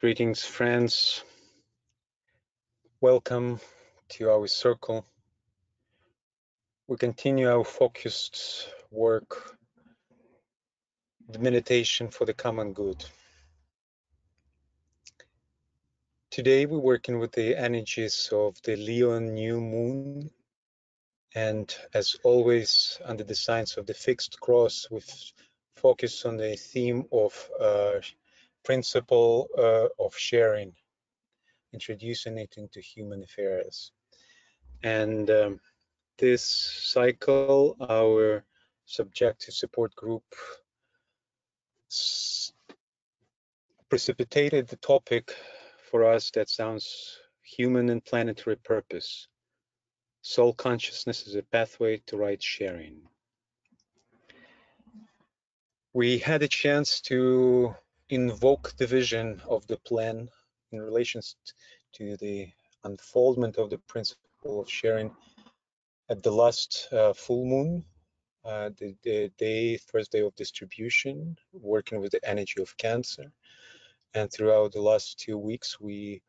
Greetings, friends. Welcome to our circle. We continue our focused work, the meditation for the common good. Today, we're working with the energies of the Leo new moon. And as always, under the signs of the fixed cross, we focus on the theme of uh, principle uh, of sharing, introducing it into human affairs. And um, this cycle, our subjective support group precipitated the topic for us that sounds human and planetary purpose. Soul consciousness is a pathway to right sharing. We had a chance to invoke the vision of the plan in relation to the unfoldment of the principle of sharing at the last uh, full moon, uh, the, the, day, first day of distribution, working with the energy of Cancer. And throughout the last two weeks, we've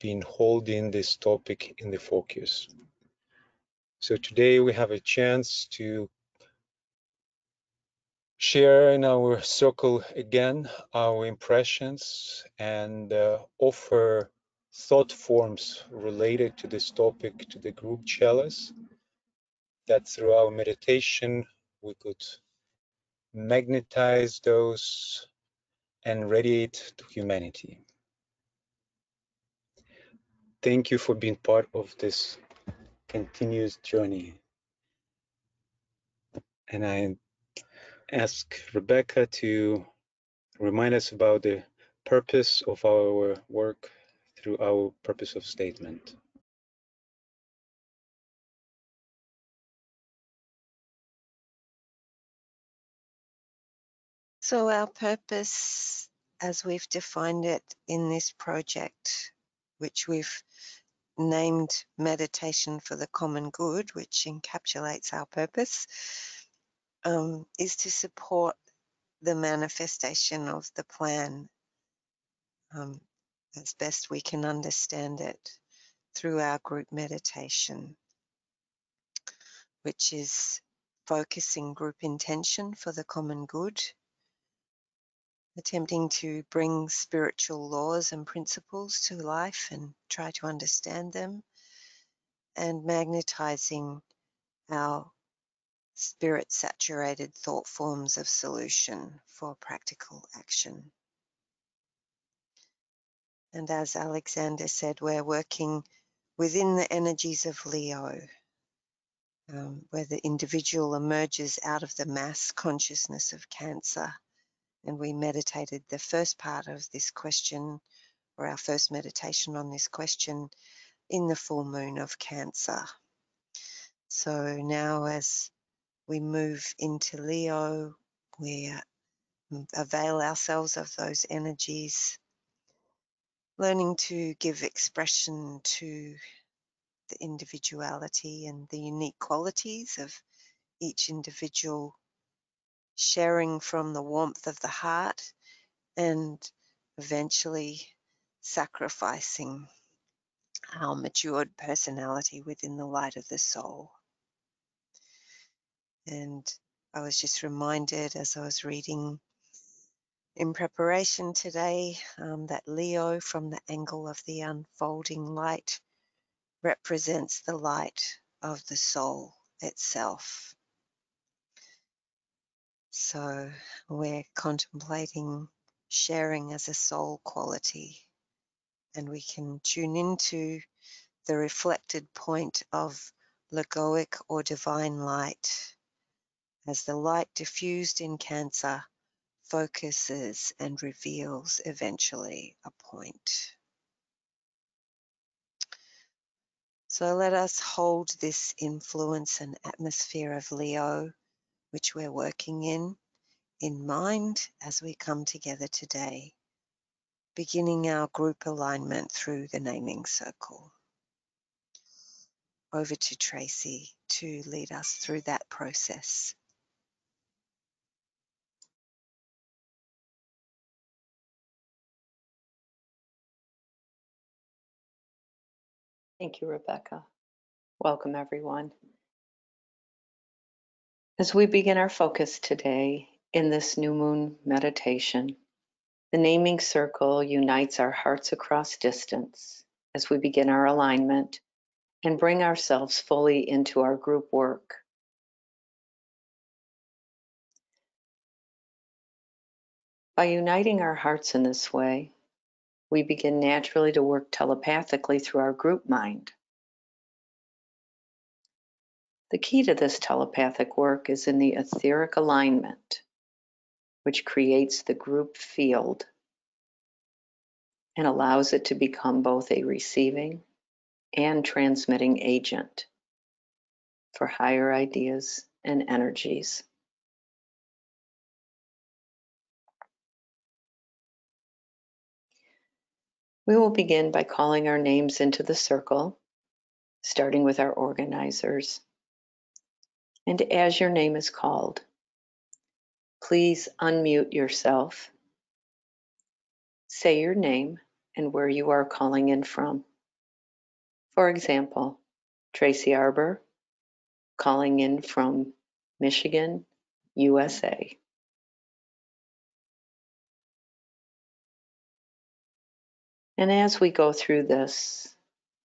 been holding this topic in the focus. So today we have a chance to share in our circle again our impressions and uh, offer thought forms related to this topic to the group chalice that through our meditation we could magnetize those and radiate to humanity. Thank you for being part of this continuous journey. And I ask Rebecca to remind us about the purpose of our work through our purpose of statement. So our purpose, as we've defined it in this project, which we've named Meditation for the Common Good, which encapsulates our purpose, um, is to support the manifestation of the plan um, as best we can understand it through our group meditation, which is focusing group intention for the common good, attempting to bring spiritual laws and principles to life and try to understand them, and magnetizing our spirit saturated thought forms of solution for practical action. And as Alexander said, we're working within the energies of Leo, um, where the individual emerges out of the mass consciousness of Cancer. And we meditated the first part of this question, or our first meditation on this question, in the full moon of Cancer. So now, as we move into Leo, we uh, avail ourselves of those energies, learning to give expression to the individuality and the unique qualities of each individual, sharing from the warmth of the heart and eventually sacrificing our matured personality within the light of the soul. And I was just reminded as I was reading in preparation today um, that Leo, from the angle of the unfolding light, represents the light of the soul itself. So we're contemplating sharing as a soul quality, and we can tune into the reflected point of logoic or divine light as the light diffused in Cancer focuses and reveals eventually a point. So let us hold this influence and atmosphere of Leo, which we're working in, in mind as we come together today, beginning our group alignment through the naming circle. Over to Tracy to lead us through that process. Thank you, Rebecca. Welcome, everyone. As we begin our focus today in this new moon meditation, the naming circle unites our hearts across distance as we begin our alignment and bring ourselves fully into our group work. By uniting our hearts in this way, we begin naturally to work telepathically through our group mind. The key to this telepathic work is in the etheric alignment, which creates the group field and allows it to become both a receiving and transmitting agent for higher ideas and energies. We will begin by calling our names into the circle, starting with our organizers. And as your name is called, please unmute yourself, say your name and where you are calling in from. For example, Tracy Arbor, calling in from Michigan, USA. And as we go through this,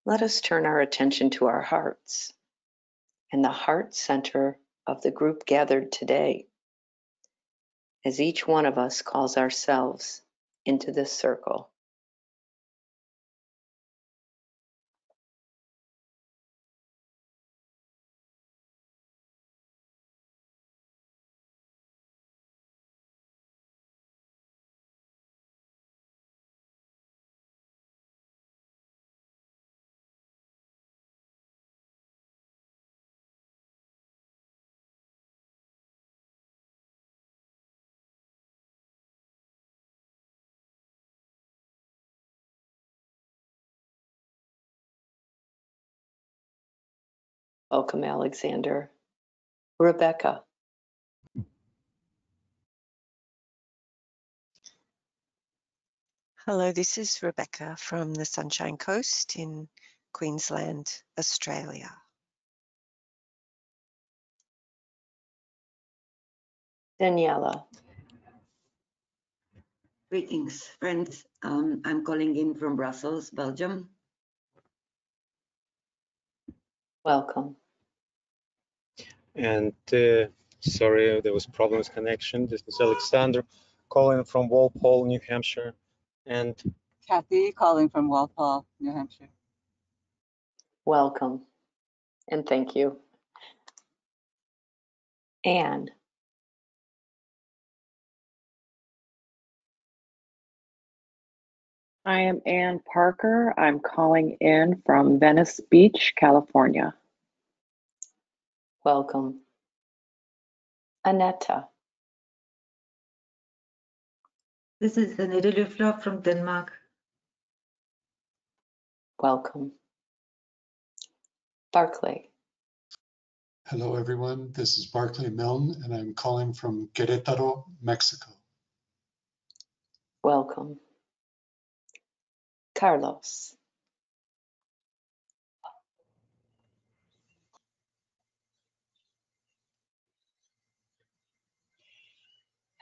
let us turn our attention to our hearts and the heart center of the group gathered today, as each one of us calls ourselves into this circle. Welcome, Alexander. Rebecca, Hello, this is Rebecca from the Sunshine Coast in Queensland, Australia. Daniela, Greetings, friends. Um, I'm calling in from Brussels, Belgium. welcome. And uh, sorry, there was problems connection. This is Alexander calling from Walpole, New Hampshire. And Kathy calling from Walpole, New Hampshire. Welcome. And thank you. Anne, I am Ann Parker. I'm calling in from Venice Beach, California. Welcome. Anetta, This is Anita Lufla from Denmark. welcome. Barclay, Hello, everyone. This is Barclay Milne, and I'm calling from Querétaro, Mexico. welcome. Carlos,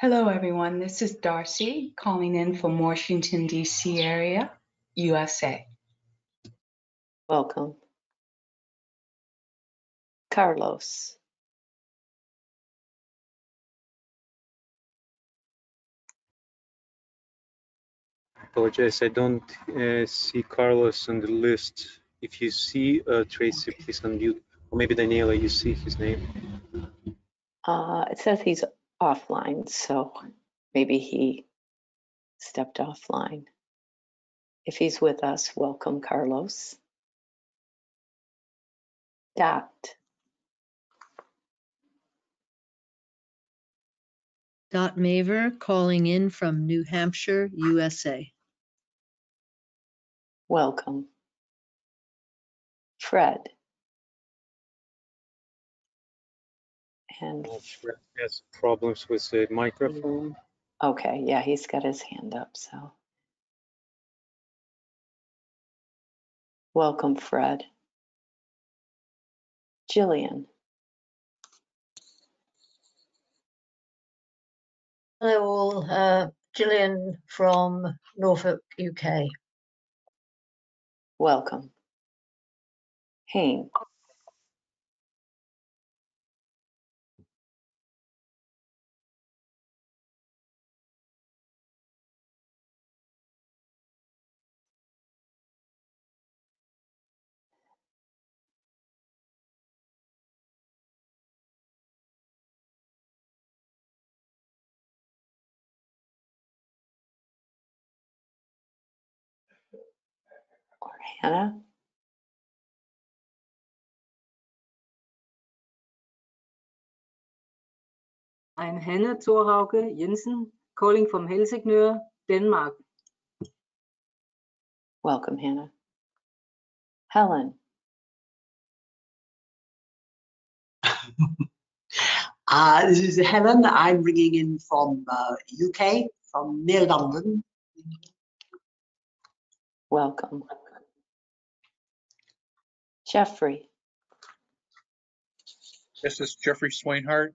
Hello, everyone. This is Darcy calling in from Washington, D.C. area, USA. welcome. Carlos, apologize, I don't uh, see Carlos on the list. If you see uh, Tracy, please unmute. Or maybe Daniela, you see his name. uh, it says he's offline, so maybe he stepped offline. If he's with us, welcome, Carlos. Dot, Dot Maver calling in from New Hampshire, USA. welcome. Fred. And, Fred has problems with the microphone. okay, yeah, he's got his hand up, so. Welcome, Fred. Jillian. Hello all, uh, Gillian from Norfolk, UK. Welcome. Hayne. Hannah. I'm Hanne Thorauke Jensen, calling from Helsingør, Denmark. Welcome, Hannah. Helen. Uh, this is Helen. I'm ringing in from uh, UK, from near London. Welcome. Jeffrey. This is Jeffrey Swainhart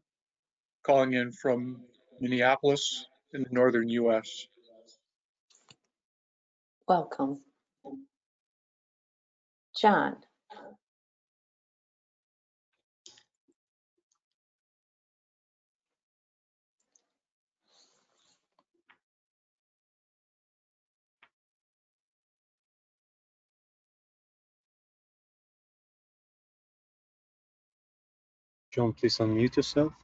calling in from Minneapolis in the northern US. Welcome. John. John, please unmute yourself.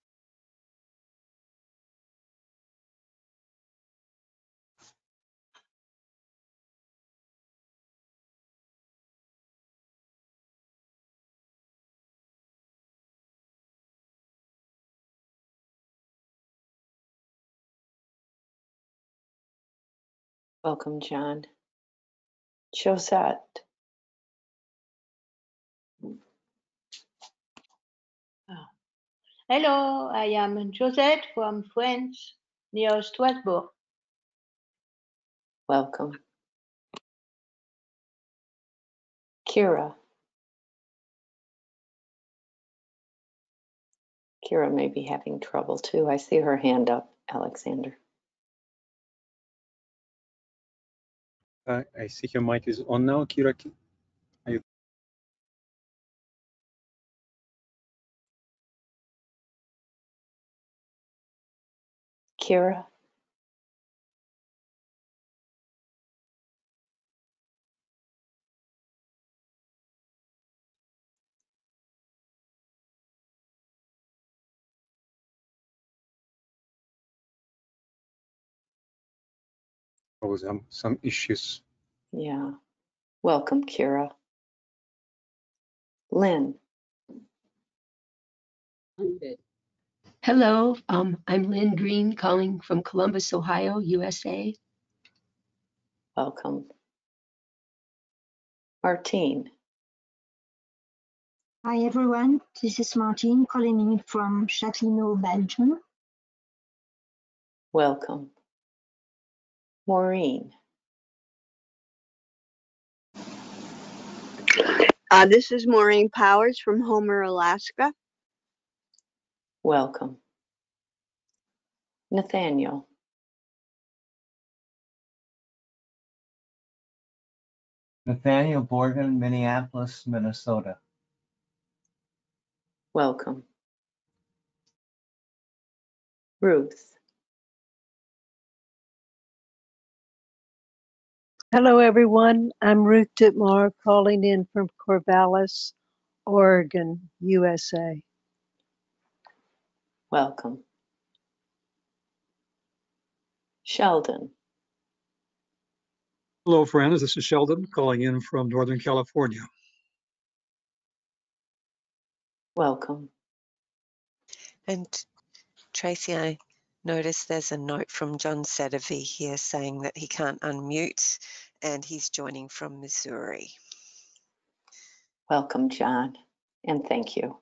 Welcome, John. Josette. Hello, I am Josette from France, near Strasbourg. Welcome. Kira. Kira may be having trouble too. I see her hand up, Alexander. Uh, I see your mic is on now, Kira. Kira. oh, some some issues? Yeah. Welcome, Kira. Lynn. Hello, um, I'm Lynn Green calling from Columbus, Ohio, USA. Welcome. Martine. Hi everyone, this is Martine calling in from Châtellerault, Belgium. Welcome. Maureen. Uh, this is Maureen Powers from Homer, Alaska. Welcome. Nathaniel. Nathaniel Borgen, Minneapolis, Minnesota. Welcome. Ruth. Hello, everyone. I'm Ruth Ditmar calling in from Corvallis, Oregon, USA. Welcome. Sheldon. Hello, friends. This is Sheldon calling in from Northern California. Welcome. And Tracy, I noticed there's a note from John Sedovey here saying that he can't unmute and he's joining from Missouri. Welcome, John, and thank you.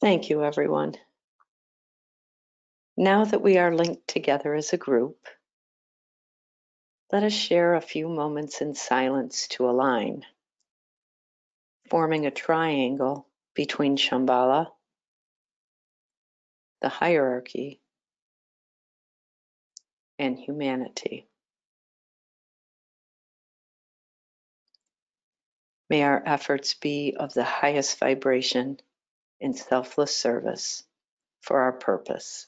Thank you, everyone. Now that we are linked together as a group, Let us share a few moments in silence to align, forming a triangle between Shambhala, the hierarchy, and humanity. May our efforts be of the highest vibration in selfless service for our purpose.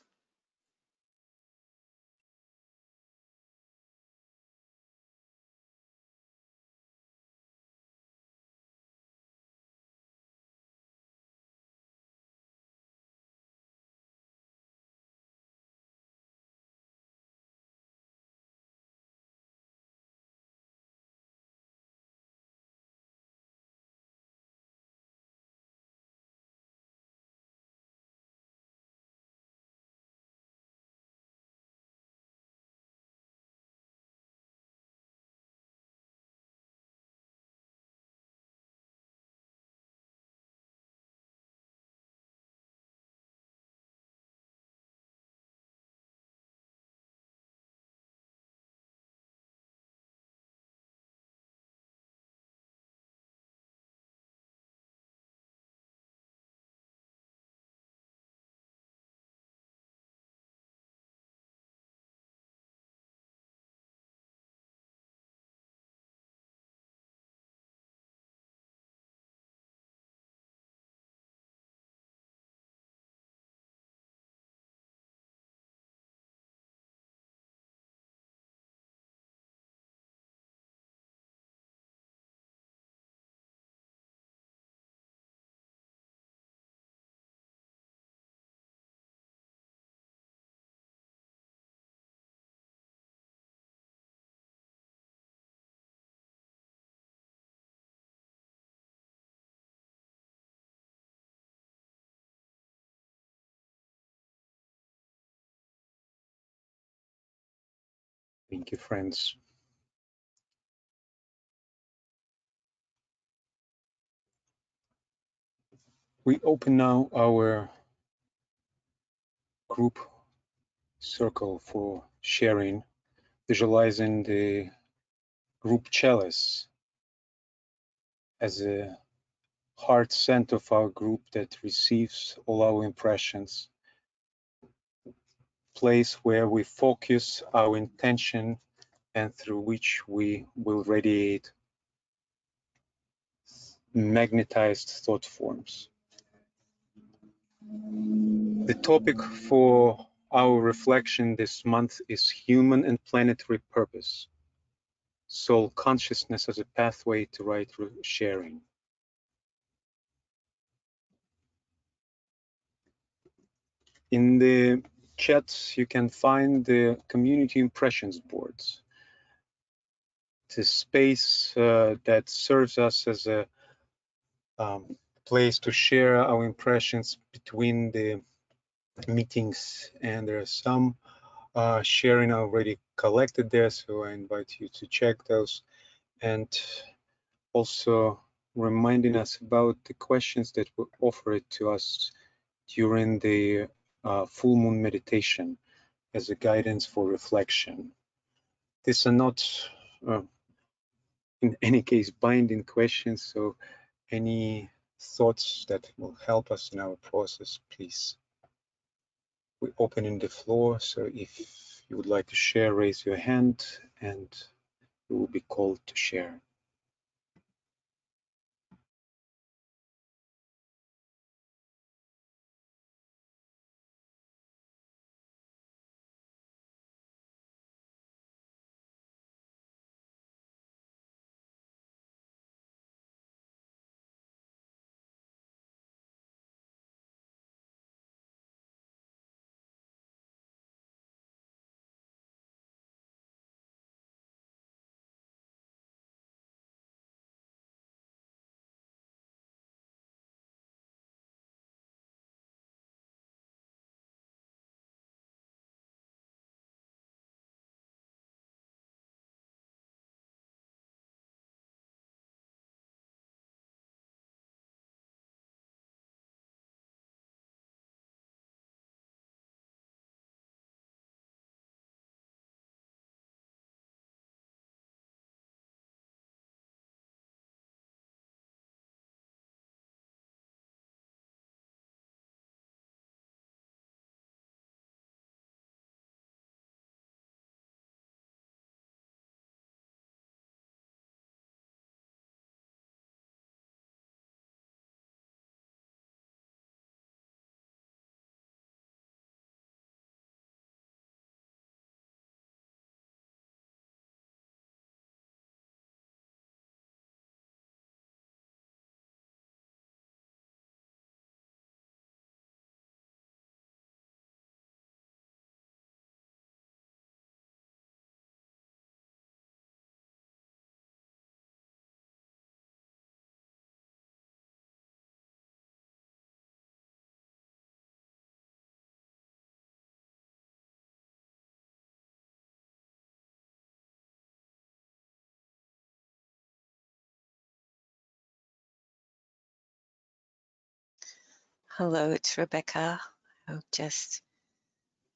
Thank you, friends. We open now our group circle for sharing, visualizing the group chalice as a heart center of our group that receives all our impressions, place where we focus our intention and through which we will radiate magnetized thought forms. The topic for our reflection this month is human and planetary purpose, soul consciousness as a pathway to right sharing. In the chats, you can find the community impressions boards. It's a space uh, that serves us as a um, place to share our impressions between the meetings and there are some uh, sharing already collected there so I invite you to check those and also reminding us about the questions that were offered to us during the uh, full moon meditation as a guidance for reflection. These are not uh, in any case binding questions so any thoughts that will help us in our process, please. We're opening the floor, so if you would like to share, raise your hand and you will be called to share. Hello, it's Rebecca. I'll just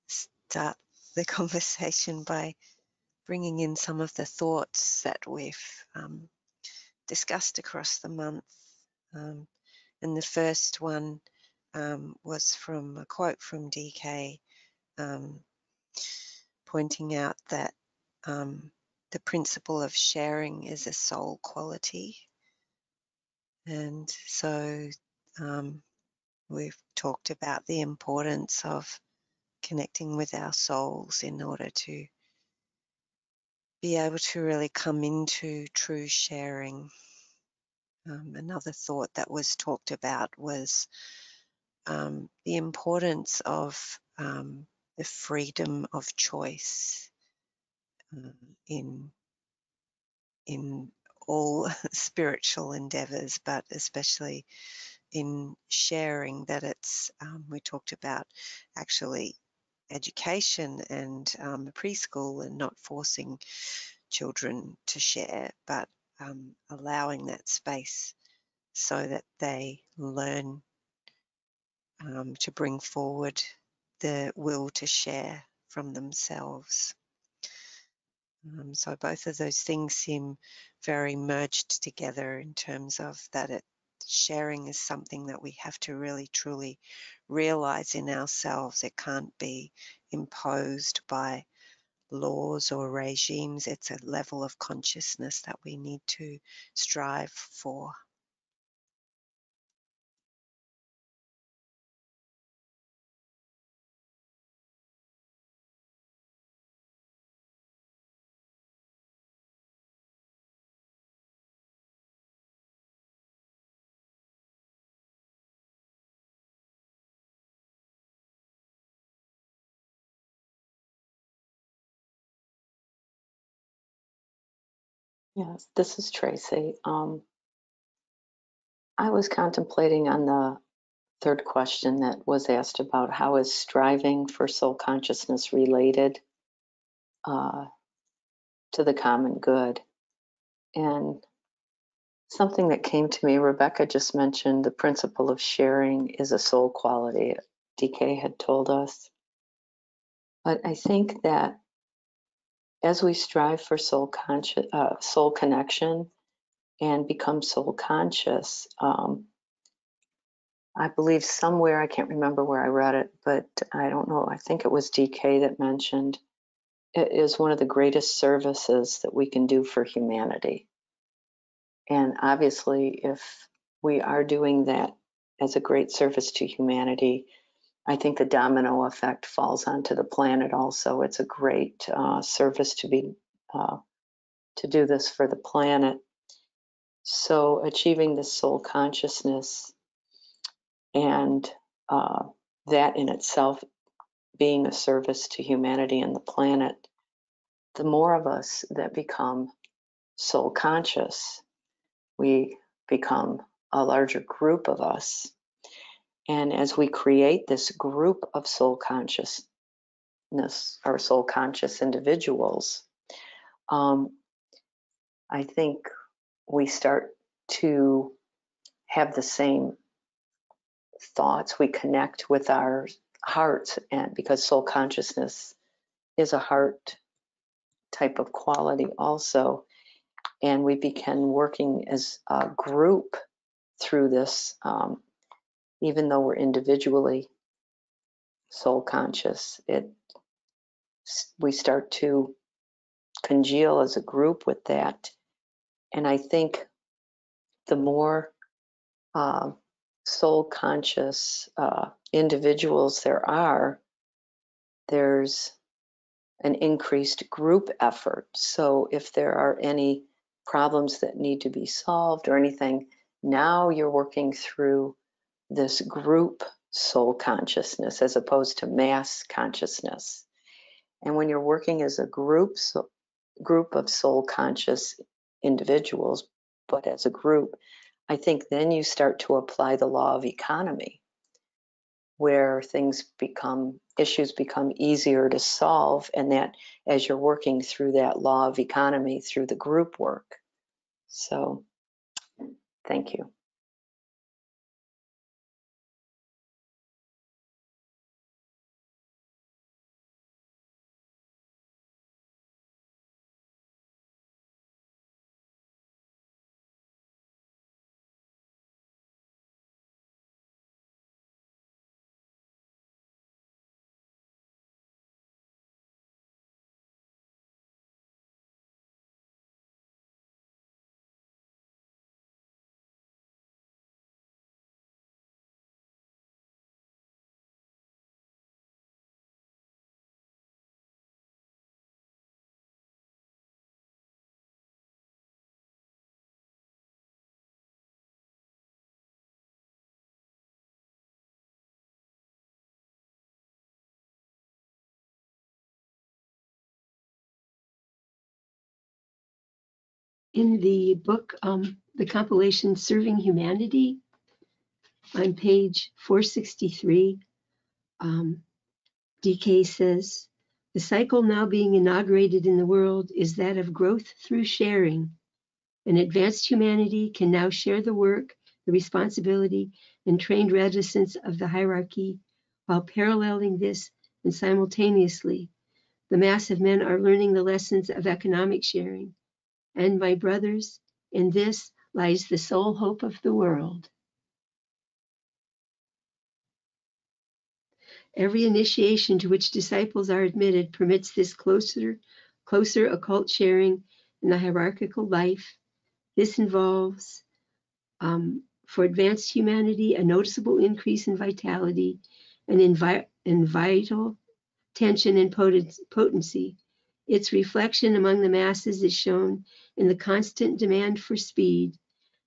start the conversation by bringing in some of the thoughts that we've um, discussed across the month. Um, and the first one um, was from a quote from DK um, pointing out that um, the principle of sharing is a soul quality. And so um, we've talked about the importance of connecting with our souls in order to be able to really come into true sharing. Um, another thought that was talked about was um, the importance of um, the freedom of choice um, in in all spiritual endeavors, but especially in sharing that it's, um, we talked about actually education and um, preschool and not forcing children to share, but um, allowing that space so that they learn um, to bring forward the will to share from themselves. Um, so both of those things seem very merged together in terms of that it sharing is something that we have to really truly realize in ourselves. It can't be imposed by laws or regimes. It's a level of consciousness that we need to strive for. Yes, this is Tracy. Um, I was contemplating on the third question that was asked about how is striving for soul consciousness related uh, to the common good. And something that came to me, Rebecca just mentioned the principle of sharing is a soul quality. DK had told us. But I think that as we strive for soul conscious, uh, soul connection and become soul conscious, um, I believe somewhere, I can't remember where I read it, but I don't know, I think it was DK that mentioned it is one of the greatest services that we can do for humanity. And obviously, if we are doing that as a great service to humanity, I think the domino effect falls onto the planet also. It's a great uh, service to be uh, to do this for the planet. So achieving this soul consciousness and uh, that in itself being a service to humanity and the planet, the more of us that become soul conscious, we become a larger group of us. And as we create this group of soul consciousness our soul conscious individuals, um, I think we start to have the same thoughts. We connect with our hearts, and because soul consciousness is a heart type of quality also, and we begin working as a group through this, um, even though we're individually soul conscious. It we start to congeal as a group with that, and I think the more uh, soul conscious uh, individuals there are, there's an increased group effort. So if there are any problems that need to be solved or anything, now you're working through this group soul consciousness as opposed to mass consciousness. And when you're working as a group, so, group of soul conscious individuals, but as a group, I think then you start to apply the law of economy, where things become, issues become easier to solve, and that as you're working through that law of economy through the group work. So, thank you. In the book, um, the compilation Serving Humanity, on page 463, um, DK says, the cycle now being inaugurated in the world is that of growth through sharing. And advanced humanity can now share the work, the responsibility, and trained reticence of the hierarchy while paralleling this and simultaneously. The mass of men are learning the lessons of economic sharing. And my brothers, in this lies the sole hope of the world. Every initiation to which disciples are admitted permits this closer, closer occult sharing in the hierarchical life. This involves, um, for advanced humanity, a noticeable increase in vitality and in, vi- in vital tension and potency. Its reflection among the masses is shown in the constant demand for speed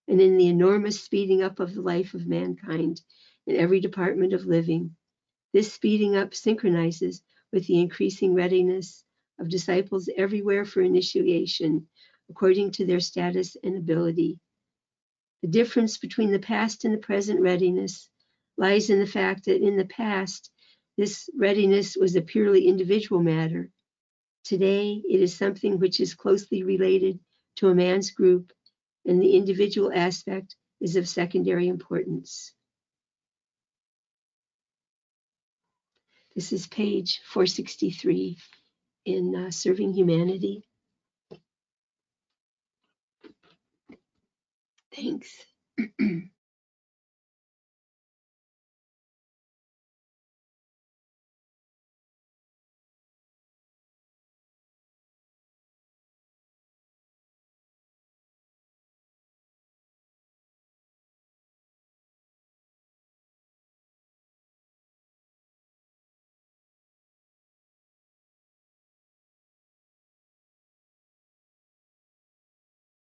and in the enormous speeding up of the life of mankind in every department of living. This speeding up synchronizes with the increasing readiness of disciples everywhere for initiation, according to their status and ability. The difference between the past and the present readiness lies in the fact that in the past, this readiness was a purely individual matter. Today, it is something which is closely related to a man's group, and the individual aspect is of secondary importance. This is page 463 in uh, Serving Humanity. Thanks.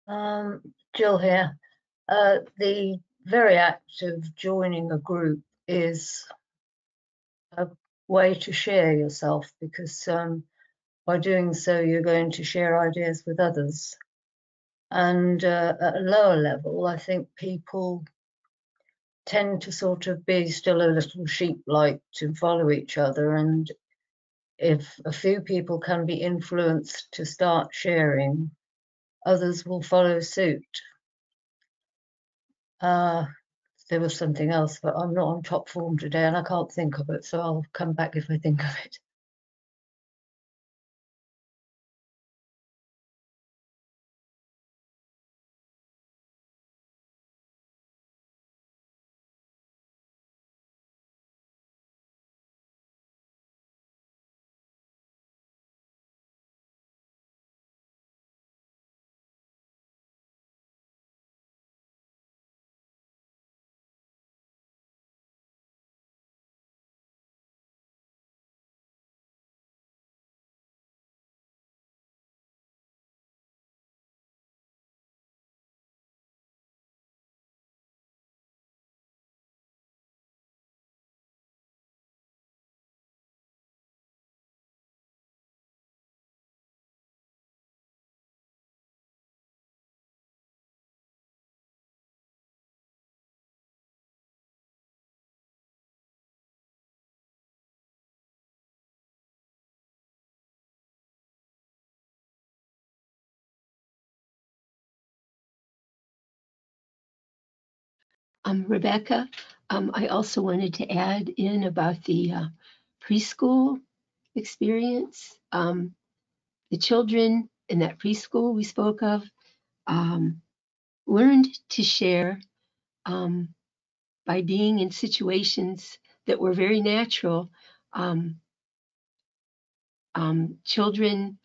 Um, Jill here. Uh, the very act of joining a group is a way to share yourself because um, by doing so, you're going to share ideas with others. And uh, at a lower level, I think people tend to sort of be still a little sheep like to follow each other. And if a few people can be influenced to start sharing, others will follow suit. Uh, there was something else, but I'm not on top form today and I can't think of it, so I'll come back if I think of it. Um, Rebecca, um, I also wanted to add in about the uh, preschool experience. Um, the children in that preschool we spoke of um, learned to share um, by being in situations that were very natural. Um, children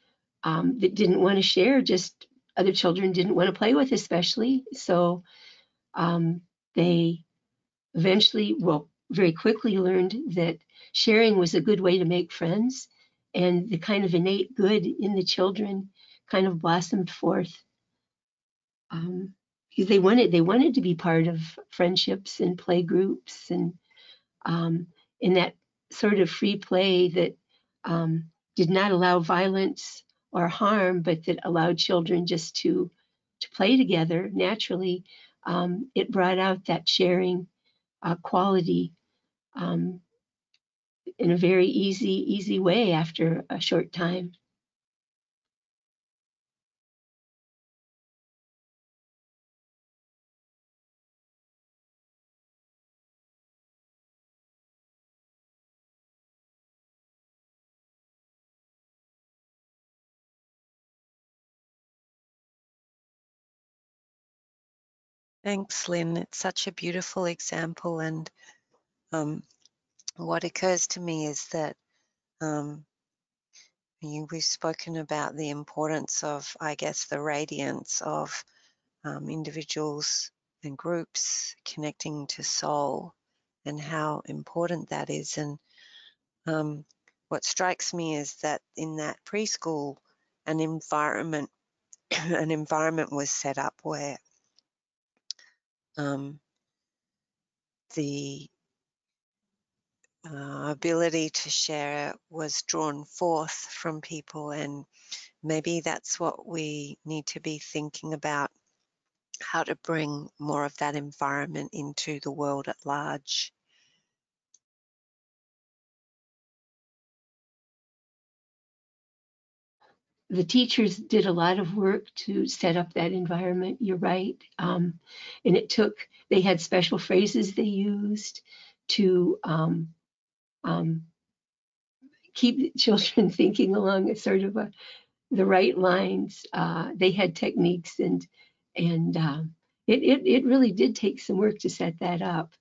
that didn't want to share, just other children didn't want to play with, especially. So they eventually, well, very quickly learned that sharing was a good way to make friends and the kind of innate good in the children kind of blossomed forth. Um, because they wanted they wanted to be part of friendships and play groups and um, in that sort of free play that um, did not allow violence or harm but that allowed children just to to play together, naturally, um, it brought out that sharing uh, quality um, in a very easy, easy way after a short time. Thanks, Lynn. It's such a beautiful example. And um, what occurs to me is that um, you, we've spoken about the importance of, I guess, the radiance of um, individuals and groups connecting to soul and how important that is. And um, what strikes me is that in that preschool, an environment, an environment was set up where um, the uh, ability to share was drawn forth from people and maybe that's what we need to be thinking about how to bring more of that environment into the world at large the teachers did a lot of work to set up that environment. You're right. Um, and it took, they had special phrases they used to um, um, keep children thinking along a sort of a, the right lines. Uh, they had techniques and, and um, it, it, it really did take some work to set that up.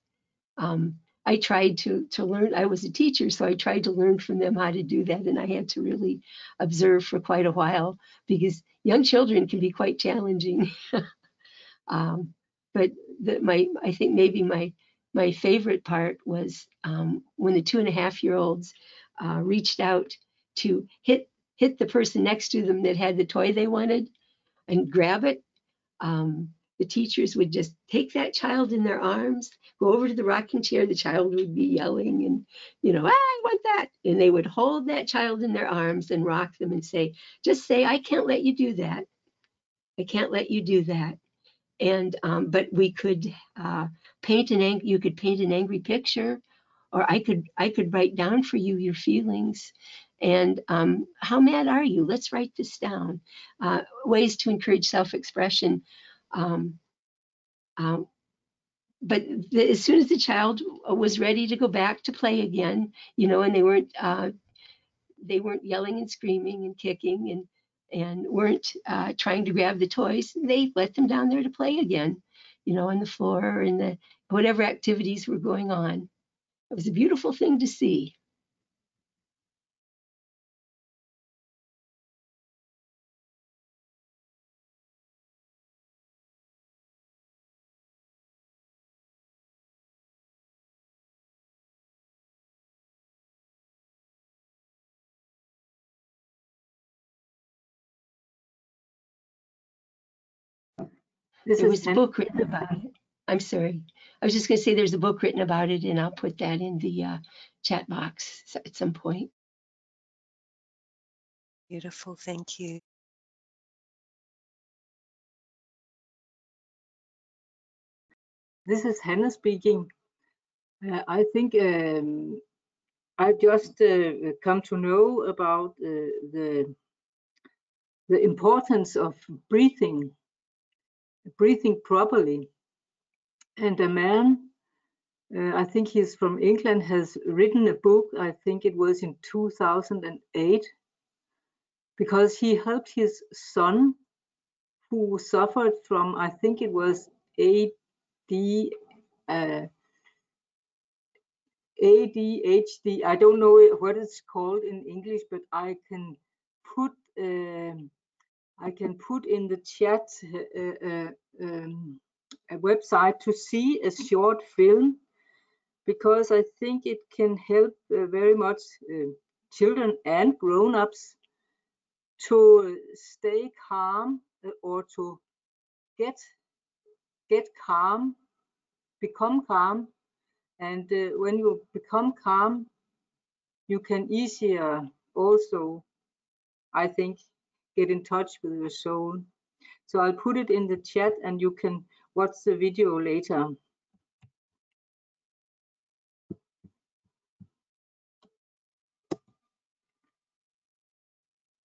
Um, I tried to to learn. I was a teacher, so I tried to learn from them how to do that, and I had to really observe for quite a while because young children can be quite challenging. um, but the, my, I think maybe my my favorite part was um, when the two and a half year olds uh, reached out to hit hit the person next to them that had the toy they wanted and grab it. Um, the teachers would just take that child in their arms, go over to the rocking chair. The child would be yelling and, you know, ah, I want that. And they would hold that child in their arms and rock them and say, just say, I can't let you do that. I can't let you do that. And, um, but we could uh, paint an, ang- you could paint an angry picture or I could, I could write down for you your feelings and um, how mad are you? Let's write this down. Uh, ways to encourage self-expression um, um, but the, as soon as the child was ready to go back to play again, you know, and they weren't uh, they weren't yelling and screaming and kicking and and weren't uh, trying to grab the toys, they let them down there to play again, you know, on the floor and the whatever activities were going on. It was a beautiful thing to see. This there is was a book written about it. I'm sorry. I was just going to say there's a book written about it, and I'll put that in the uh, chat box at some point. beautiful thank you This is Hannah speaking. Uh, I think um, I've just uh, come to know about uh, the the importance of breathing, breathing properly. And a man, uh, I think he's from England, has written a book. I think it was in 2008, because he helped his son, who suffered from, I think it was AD. Uh, ADHD. I don't know what it's called in English, but I can put um, I can put in the chat uh, uh, um, a website to see a short film because I think it can help uh, very much uh, children and grown-ups to stay calm uh, or to get get calm, become calm, and uh, when you become calm, you can easier also, I think, get in touch with your soul. So I'll put it in the chat and you can watch the video later.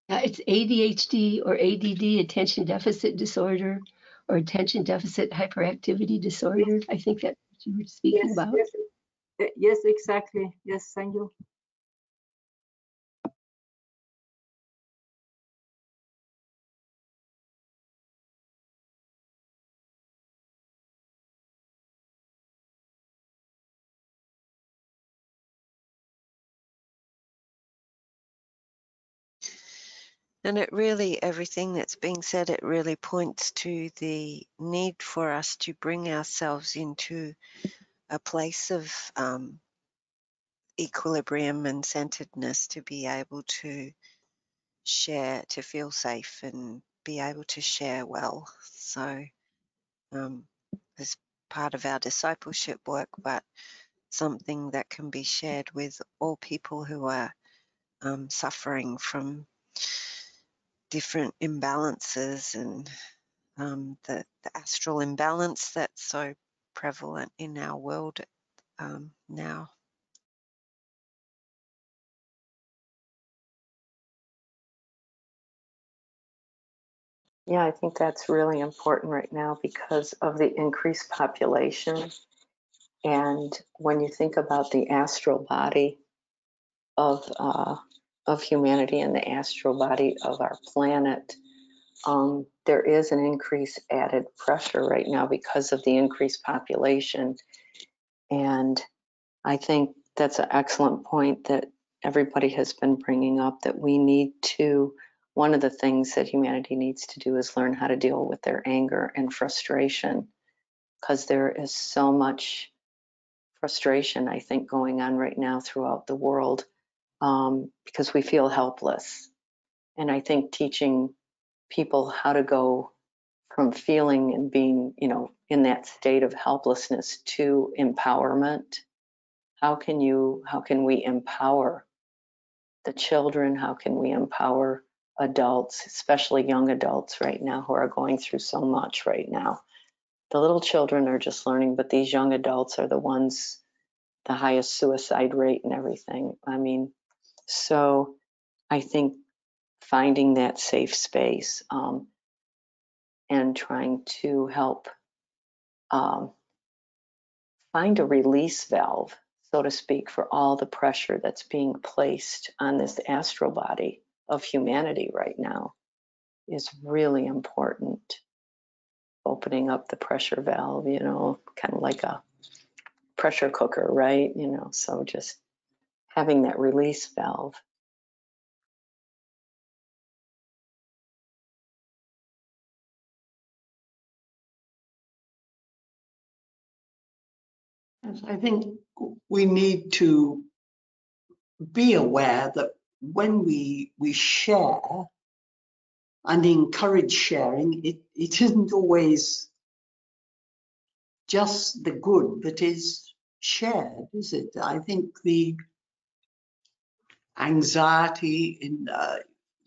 Yeah, it's ADHD or ADD, attention deficit disorder, or attention deficit hyperactivity disorder. I think that's what you were speaking Yes, about. yes, uh, yes, exactly. Yes, thank you. And it really, everything that's being said, it really points to the need for us to bring ourselves into a place of um, equilibrium and centeredness to be able to share, to feel safe and be able to share well. So, um, as part of our discipleship work, but something that can be shared with all people who are um, suffering from different imbalances and um, the, the astral imbalance that's so prevalent in our world um, now. Yeah, I think that's really important right now because of the increased population. And when you think about the astral body of uh, of humanity and the astral body of our planet, um, there is an increased added pressure right now because of the increased population. And I think that's an excellent point that everybody has been bringing up that we need to. One of the things that humanity needs to do is learn how to deal with their anger and frustration because there is so much frustration, I think, going on right now throughout the world um, because we feel helpless. And I think teaching people how to go from feeling and being, you know, in that state of helplessness to empowerment. How can you, how can we empower the children? How can we empower adults, especially young adults right now who are going through so much right now? The little children are just learning, but these young adults are the ones, the highest suicide rate and everything. I mean, so I think finding that safe space um, and trying to help um, find a release valve, so to speak, for all the pressure that's being placed on this astral body of humanity right now is really important. Opening up the pressure valve, you know, kind of like a pressure cooker, right? You know, so just having that release valve. I think we need to be aware that when we we share and encourage sharing, it, it isn't always just the good that is shared, is it? I think the anxiety in uh,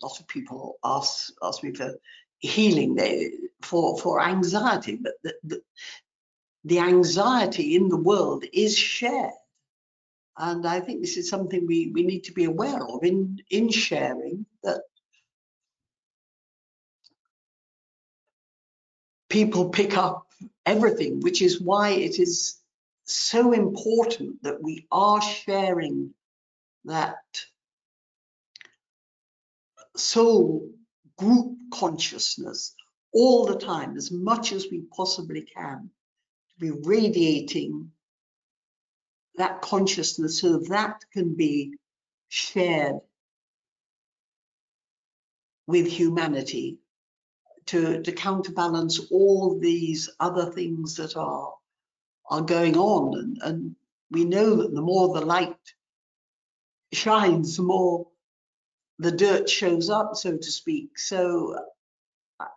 lots of people ask ask me for healing they, for for anxiety, but the, the, the anxiety in the world is shared. And I think this is something we, we need to be aware of in, in sharing that people pick up everything, which is why it is so important that we are sharing that soul group consciousness all the time, as much as we possibly can, to be radiating that consciousness so that can be shared with humanity to, to counterbalance all these other things that are are going on. And, and we know that the more the light shines the more the dirt shows up so to speak. So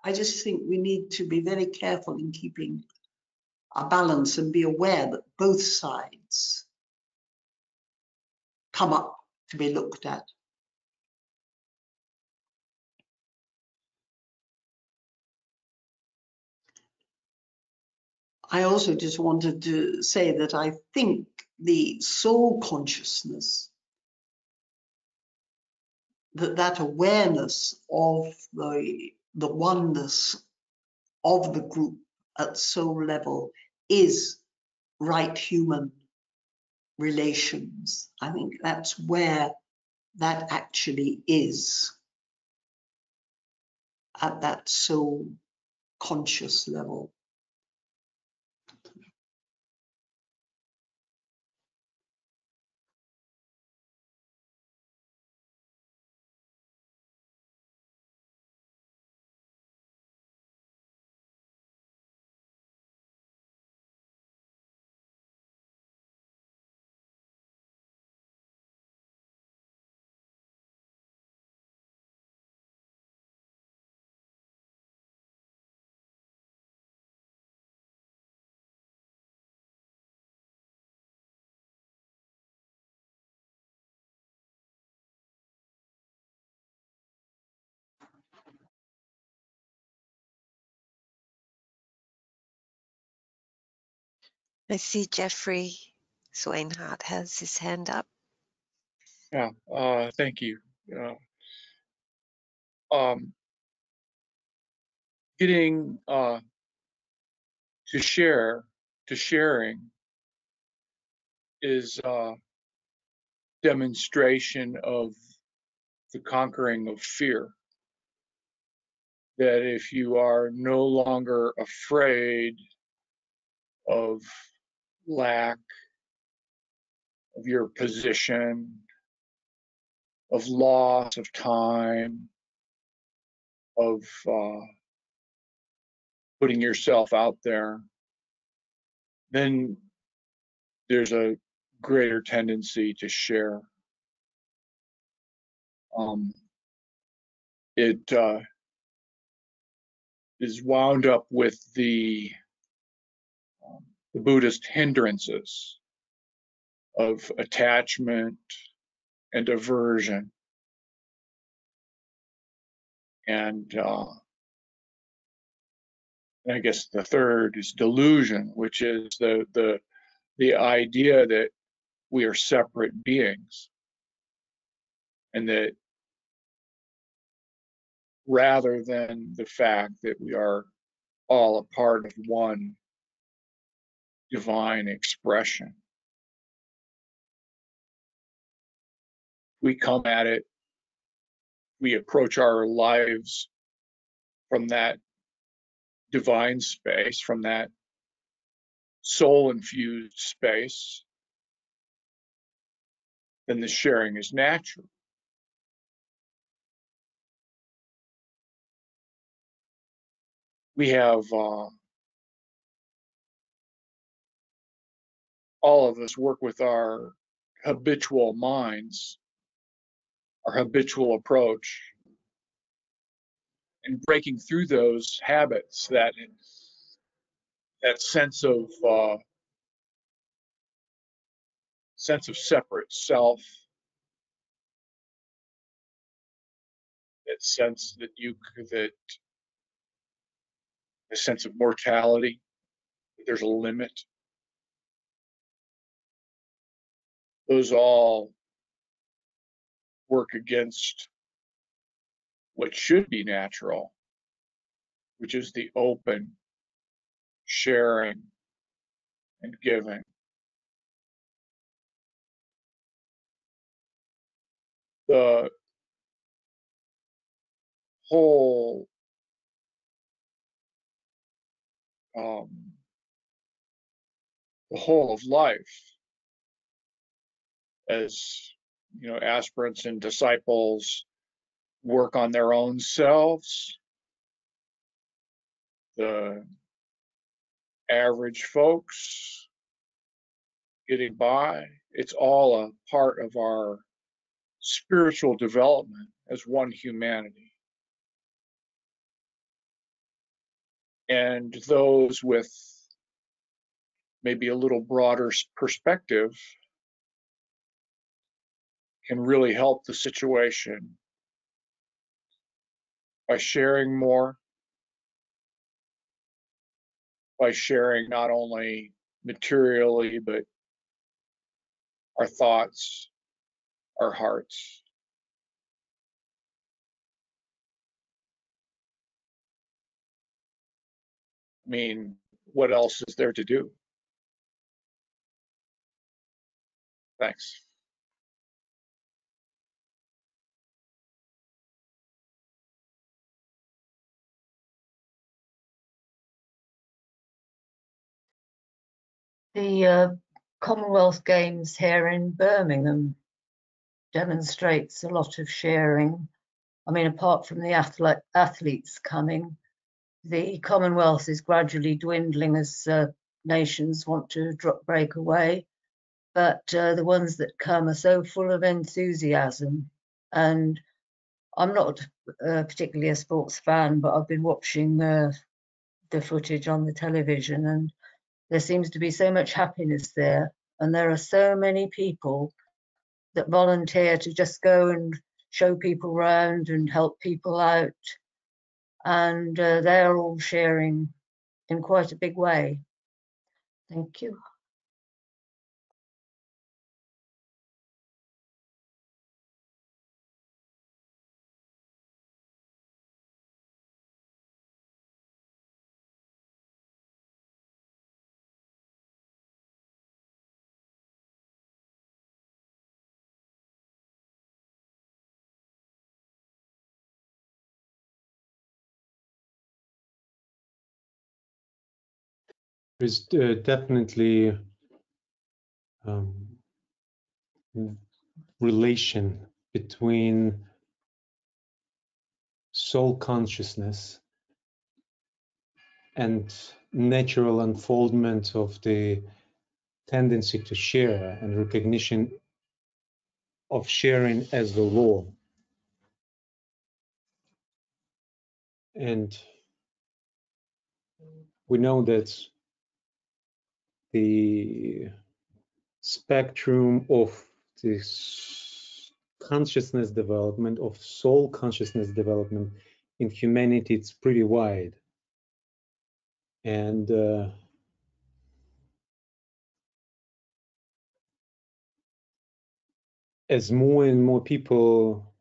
i just think we need to be very careful in keeping a balance and be aware that both sides come up to be looked at. I also just wanted to say that I think the soul consciousness, that that awareness of the, the oneness of the group at soul level is right human relations. I think that's where that actually is at that soul conscious level. I see Jeffrey Swainhart has his hand up. Yeah, uh, thank you. Uh, um, getting uh, to share, to sharing is uh, demonstration of the conquering of fear. That if you are no longer afraid of lack, of your position, of loss of time, of uh, putting yourself out there, then there's a greater tendency to share. Um, it uh, is wound up with the, the Buddhist hindrances of attachment and aversion. And uh, I guess the third is delusion, which is the the the idea that we are separate beings and that rather than the fact that we are all a part of one divine expression. We come at it, we approach our lives from that divine space, from that soul infused space, then the sharing is natural. We have uh, all of us work with our habitual minds, our habitual approach, and breaking through those habits, that that sense of uh, sense of separate self, that sense that you that a sense of mortality, that there's a limit. Those all work against what should be natural, which is the open sharing and giving. The whole um, the whole of life as you know aspirants and disciples work on their own selves. The average folks getting by it's all a part of our spiritual development as one humanity. And those with maybe a little broader perspective can really help the situation by sharing more, by sharing not only materially, but our thoughts, our hearts. I mean, what else is there to do? Thanks. The uh, Commonwealth Games here in Birmingham demonstrates a lot of sharing. I mean, apart from the athlete, athletes coming, the Commonwealth is gradually dwindling as uh, nations want to drop break away. But uh, the ones that come are so full of enthusiasm. And I'm not uh, particularly a sports fan, but I've been watching the footage on the television and there seems to be so much happiness there. And there are so many people that volunteer to just go and show people around and help people out. And uh, they're all sharing in quite a big way. Thank you. There's uh, definitely um, relation between soul consciousness and natural unfoldment of the tendency to share and recognition of sharing as the law. And we know that the spectrum of this consciousness development, of soul consciousness development in humanity, it's pretty wide. And uh, as more and more people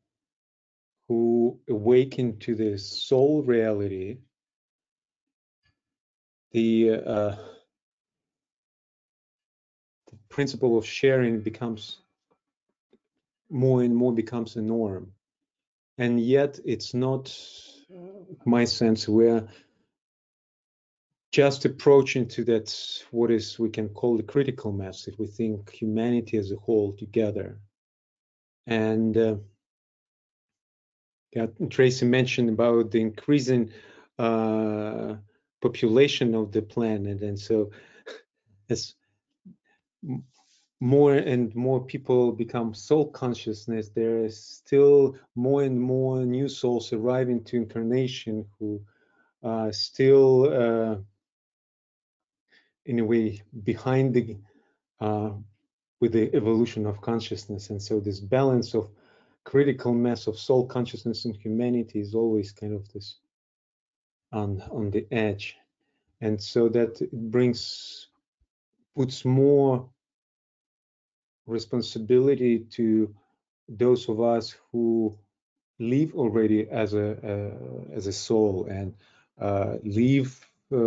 who awaken to the soul reality, the uh, principle of sharing becomes more and more becomes a norm. And yet it's not my sense we're just approaching to that what is we can call the critical mass if we think humanity as a whole together. And uh, yeah, tracy mentioned about the increasing uh, population of the planet. And so as more and more people become soul consciousness, there is still more and more new souls arriving to incarnation who are still, uh, in a way, behind the uh, with the evolution of consciousness. And so this balance of critical mass of soul consciousness and humanity is always kind of this on on the edge. And so that it brings puts more responsibility to those of us who live already as a uh, as a soul and uh, live uh,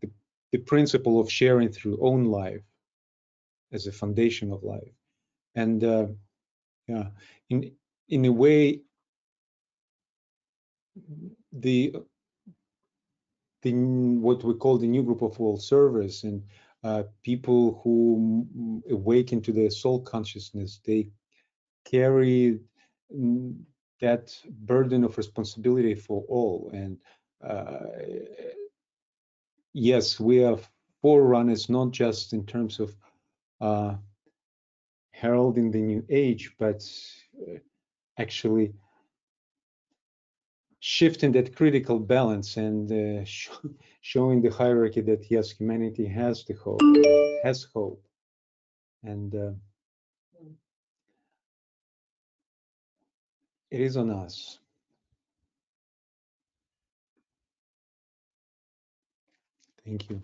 the, the principle of sharing through own life as a foundation of life. And uh, yeah in in a way the the what we call the new group of world service and uh, people who awaken to their soul consciousness, they carry mm, that burden of responsibility for all. And uh, yes, we are forerunners, not just in terms of uh, heralding the new age, but uh, actually shifting that critical balance and uh, sh showing the hierarchy that yes, humanity has the hope, has hope, and uh, it is on us. Thank you.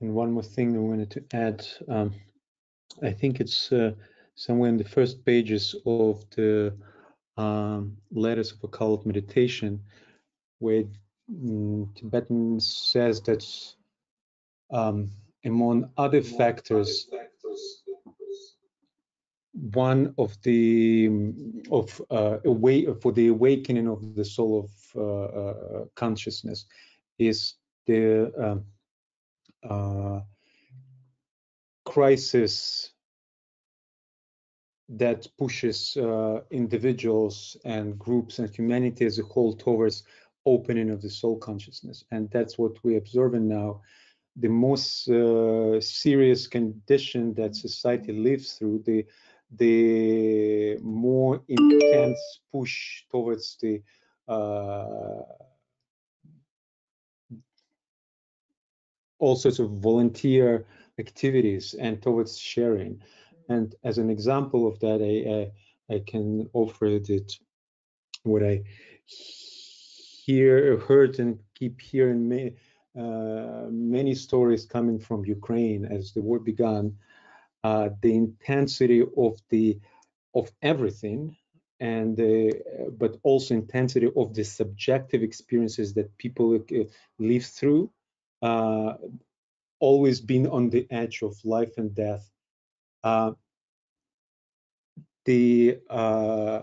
And one more thing I wanted to add. Um, I think it's uh, somewhere in the first pages of the um, Letters of Occult Meditation, where mm, Tibetan says that um, among other factors, one of the of uh, away for the awakening of the soul of uh, uh, consciousness is the um, uh, crisis that pushes uh, individuals and groups and humanity as a whole towards opening of the soul consciousness. And that's what we're observing now. The most uh, serious condition that society lives through, the the more intense push towards the uh, all sorts of volunteer activities and towards sharing. And as an example of that, I, I, I can offer that what I hear, heard, and keep hearing many, uh, many stories coming from Ukraine as the war began. Uh, the intensity of the of everything, and the, but also intensity of the subjective experiences that people uh, live through uh, always been on the edge of life and death. Uh, the uh,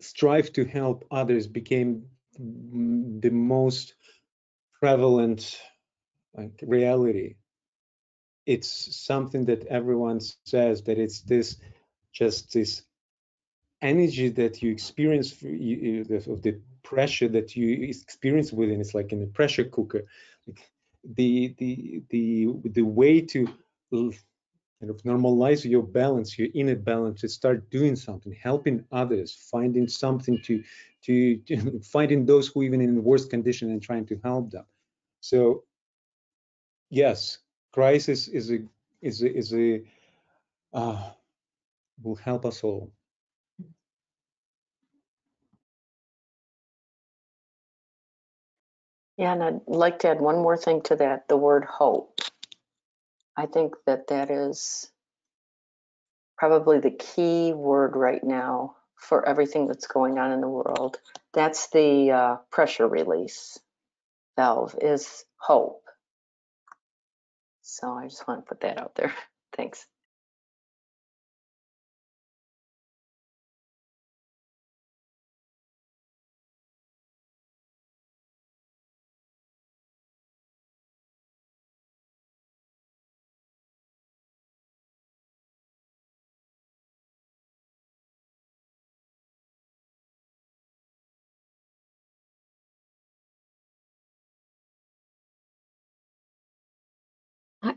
strive to help others became the most prevalent like, reality. It's something that everyone says that it's this just this energy that you experience of the pressure that you experience within it's like in a pressure cooker. The the the the way to kind of normalize your balance your inner balance to start doing something helping others finding something to to, to finding those who even in the worst condition and trying to help them. So yes crisis is a is a is a uh, will help us all Yeah, and I'd like to add one more thing to that, the word hope. I think that that is probably the key word right now for everything that's going on in the world. That's the uh, pressure release valve is hope. So I just want to put that out there. Thanks.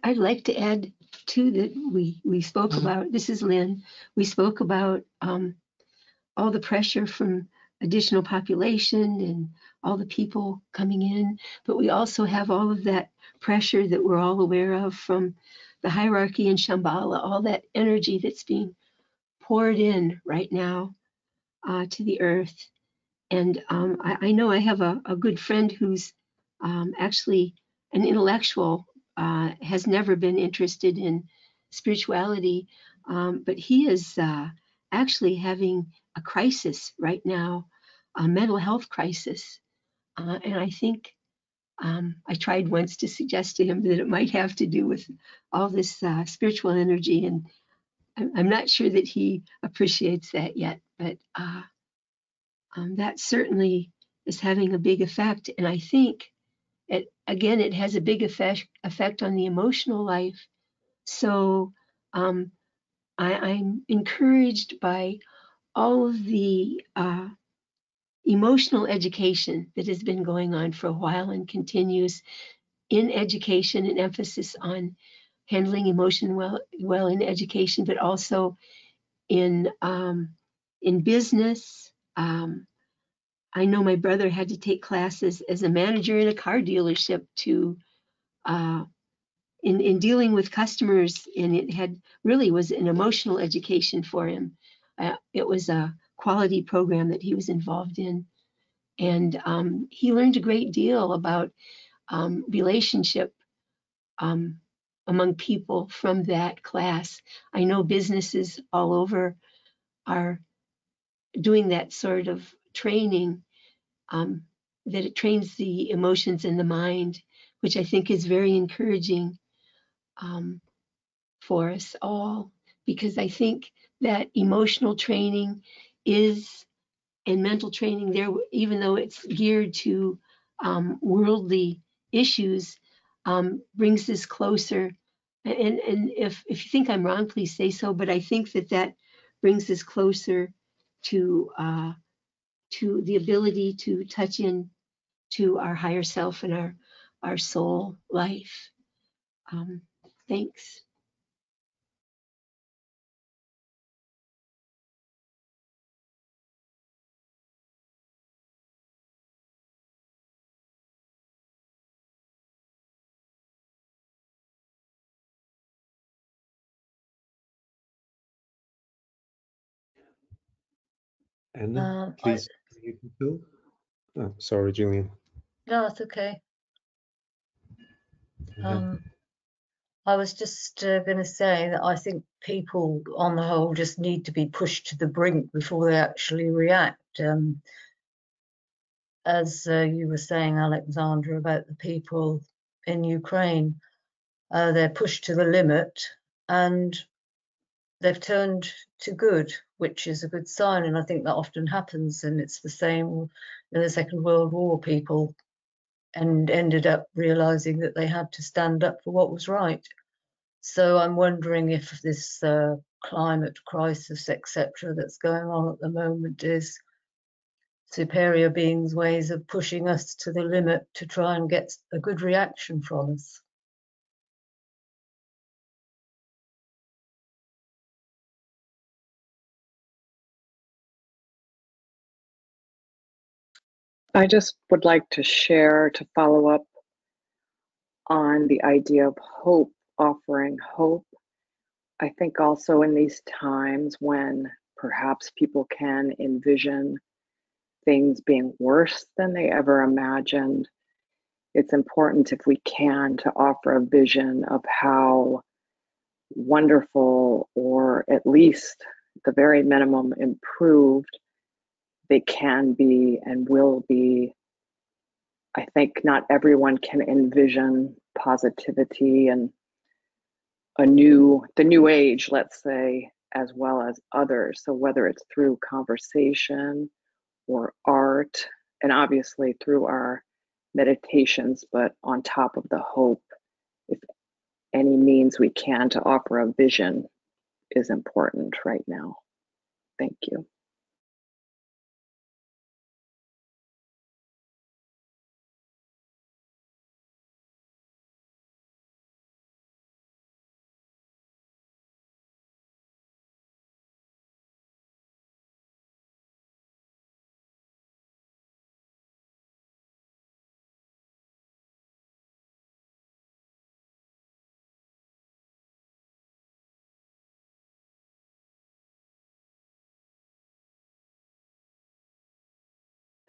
I'd like to add too that we we spoke about. This is Lynn. We spoke about um, all the pressure from additional population and all the people coming in, but we also have all of that pressure that we're all aware of from the hierarchy in Shambhala, all that energy that's being poured in right now uh, to the earth. And um, I, I know I have a, a good friend who's um, actually an intellectual uh, has never been interested in spirituality, um, but he is uh, actually having a crisis right now, a mental health crisis. Uh, and I think um, I tried once to suggest to him that it might have to do with all this uh, spiritual energy, and I'm, I'm, not sure that he appreciates that yet, but uh, um, that certainly is having a big effect. And I think it, again, it has a big effect, effect on the emotional life. So um, I, am encouraged by all of the uh, emotional education that has been going on for a while and continues in education and emphasis on handling emotion well, well in education, but also in um, in business. Um, I know my brother had to take classes as a manager in a car dealership to uh, in, in dealing with customers, and it had really was an emotional education for him. Uh, it was a quality program that he was involved in, and um, he learned a great deal about um, relationship um, among people from that class. I know businesses all over are doing that sort of training um, that it trains the emotions and the mind, which I think is very encouraging um, for us all, because I think that emotional training is and mental training there, even though it's geared to um, worldly issues, um, brings us closer. And, and if, if you think I'm wrong, please say so. But I think that that brings us closer to uh, to the ability to touch in to our higher self and our our soul life. Um, thanks. Anna, Um, I, please. You? Oh, sorry, Julian. no, it's okay. Yeah. Um, I was just uh, going to say that I think people, on the whole, just need to be pushed to the brink before they actually react. Um, as uh, you were saying, Alexandra, about the people in Ukraine, uh, they're pushed to the limit and they've turned to good, which is a good sign. And I think that often happens. And it's the same in the Second World War. People and ended up realizing that they had to stand up for what was right. So I'm wondering if this uh, climate crisis, etc., that's going on at the moment is superior beings' ways of pushing us to the limit to try and get a good reaction from us. I just would like to share to follow up on the idea of hope, offering hope. I think also in these times when perhaps people can envision things being worse than they ever imagined, it's important if we can to offer a vision of how wonderful or at least the very minimum improved they can be and will be. I think not everyone can envision positivity and a new, the new age, let's say, as well as others. So whether it's through conversation or art, and obviously through our meditations, but on top of the hope, if any means we can to offer a vision is important right now. Thank you.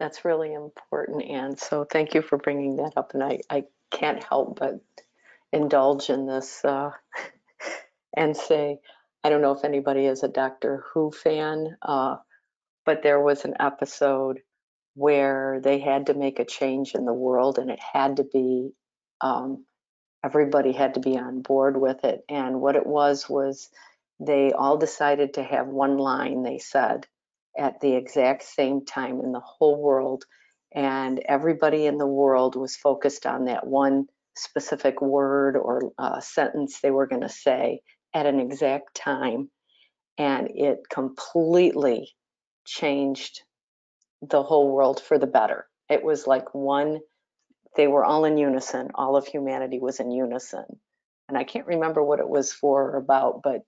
That's really important, Anne. So thank you for bringing that up. And I, I can't help but indulge in this uh, and say, I don't know if anybody is a Doctor Who fan, uh, but there was an episode where they had to make a change in the world and it had to be, um, everybody had to be on board with it. And what it was was they all decided to have one line, they said, at the exact same time in the whole world. And everybody in the world was focused on that one specific word or uh, sentence they were going to say at an exact time. And it completely changed the whole world for the better. It was like one, they were all in unison, all of humanity was in unison. And I can't remember what it was for or about, but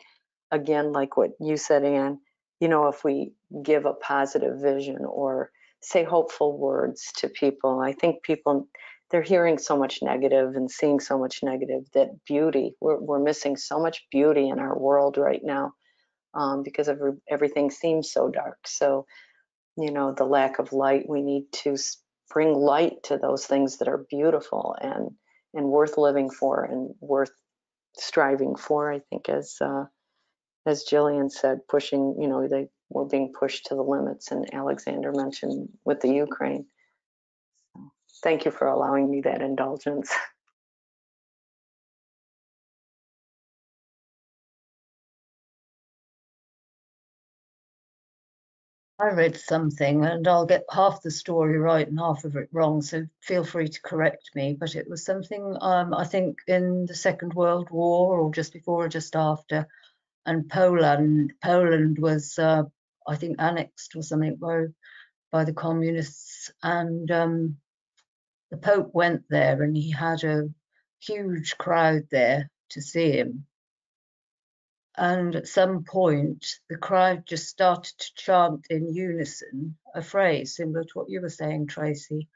again, like what you said, Anne, you know, if we give a positive vision or say hopeful words to people, I think people they're hearing so much negative and seeing so much negative that beauty we're, we're missing so much beauty in our world right now um, because every, everything seems so dark. So you know the lack of light we need to bring light to those things that are beautiful and and worth living for and worth striving for i think as uh, as jillian said pushing you know they were being pushed to the limits and alexander mentioned with the ukraine thank you for allowing me that indulgence I read something and I'll get half the story right and half of it wrong, so feel free to correct me. But it was something, um, I think, in the Second World War or just before or just after. And Poland, Poland was, uh, I think, annexed or something by, by the communists. And um, the Pope went there and he had a huge crowd there to see him. And at some point, the crowd just started to chant in unison a phrase similar to what you were saying, Tracy.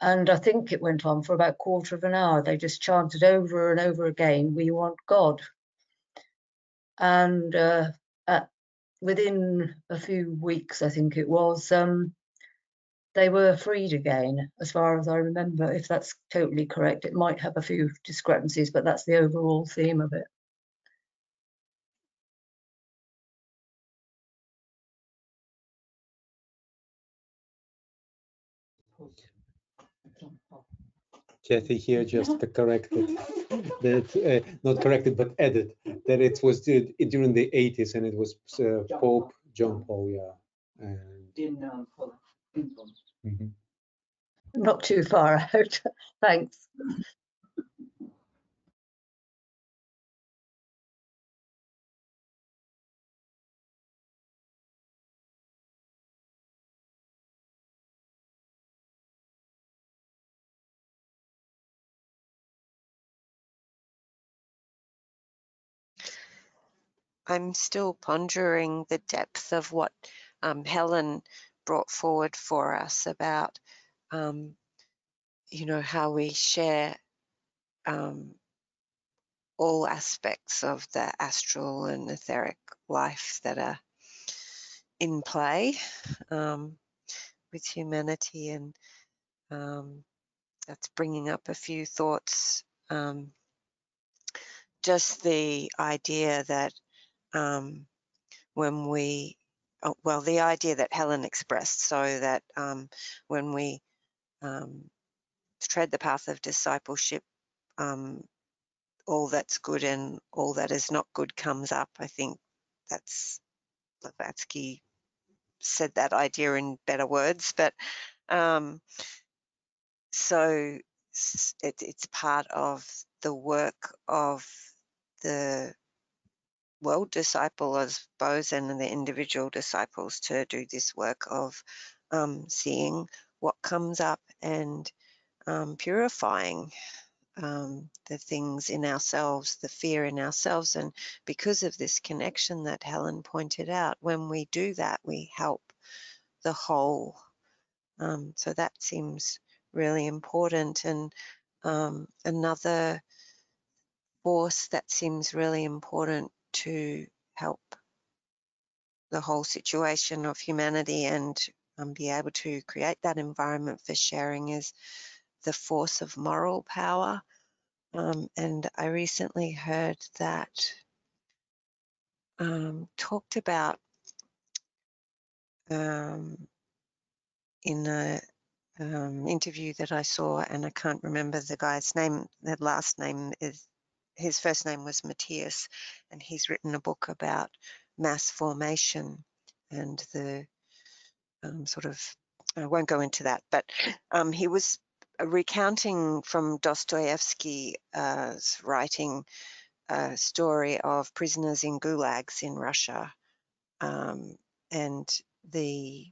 And I think it went on for about a quarter of an hour. They just chanted over and over again, We want God. And uh, at, within a few weeks, I think it was, um, they were freed again, as far as I remember. If that's totally correct, it might have a few discrepancies, but that's the overall theme of it. Kathy here just corrected that, uh, not corrected, but added that it was during the 80s and it was uh, Pope John Paul, yeah. And, mm -hmm. Not too far out. Thanks. I'm still pondering the depth of what um, Helen brought forward for us about, um, you know, how we share um, all aspects of the astral and etheric life that are in play um, with humanity. And um, that's bringing up a few thoughts. Um, just the idea that um, when we, oh, well, the idea that Helen expressed, so that um, when we um, tread the path of discipleship, um, all that's good and all that is not good comes up. I think that's Blavatsky said that idea in better words, but um, so it, it's part of the work of the world disciple, I suppose, and the individual disciples to do this work of um, seeing what comes up and um, purifying um, the things in ourselves, the fear in ourselves. And because of this connection that Helen pointed out, when we do that, we help the whole. Um, so that seems really important. And um, another force that seems really important to help the whole situation of humanity and um, be able to create that environment for sharing is the force of moral power. Um, and I recently heard that um, talked about um, in a um, interview that I saw, and I can't remember the guy's name. The last name is his first name was Mattias, and he's written a book about mass formation and the um, sort of. I won't go into that, but um, he was recounting from Dostoevsky's uh, writing a story of prisoners in gulags in Russia um, and the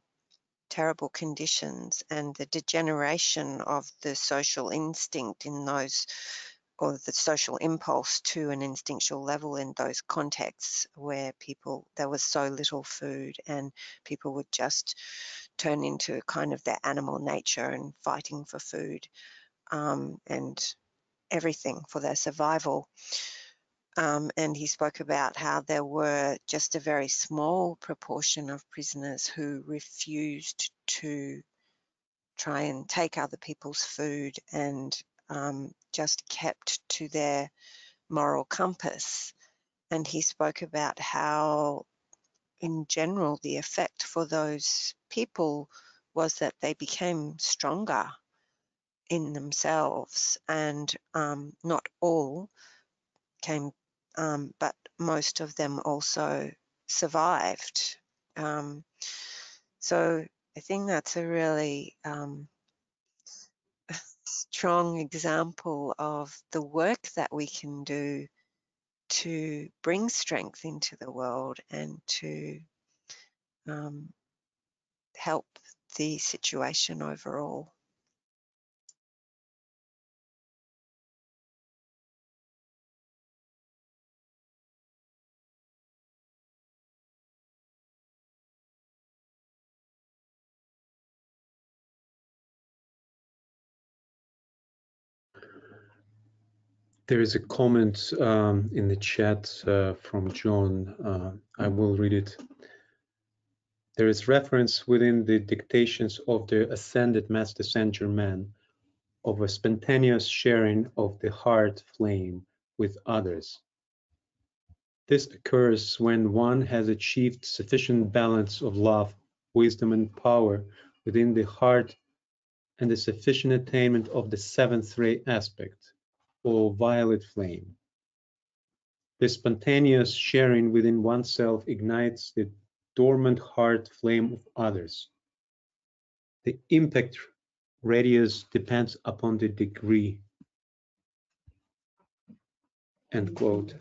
terrible conditions and the degeneration of the social instinct in those or the social impulse to an instinctual level in those contexts where people there was so little food and people would just turn into kind of their animal nature and fighting for food um, and everything for their survival. Um, and he spoke about how there were just a very small proportion of prisoners who refused to try and take other people's food and um, just kept to their moral compass. And he spoke about how, in general, the effect for those people was that they became stronger in themselves, and um, not all came, um, but most of them also survived. Um, so I think that's a really um, strong example of the work that we can do to bring strength into the world and to um, help the situation overall. There is a comment um, in the chat uh, from John. Uh, I will read it. There is reference within the dictations of the ascended Master Saint Germain of a spontaneous sharing of the heart flame with others. This occurs when one has achieved sufficient balance of love, wisdom, and power within the heart and the sufficient attainment of the seventh ray aspect, or violet flame. The spontaneous sharing within oneself ignites the dormant heart flame of others. The impact radius depends upon the degree. End quote.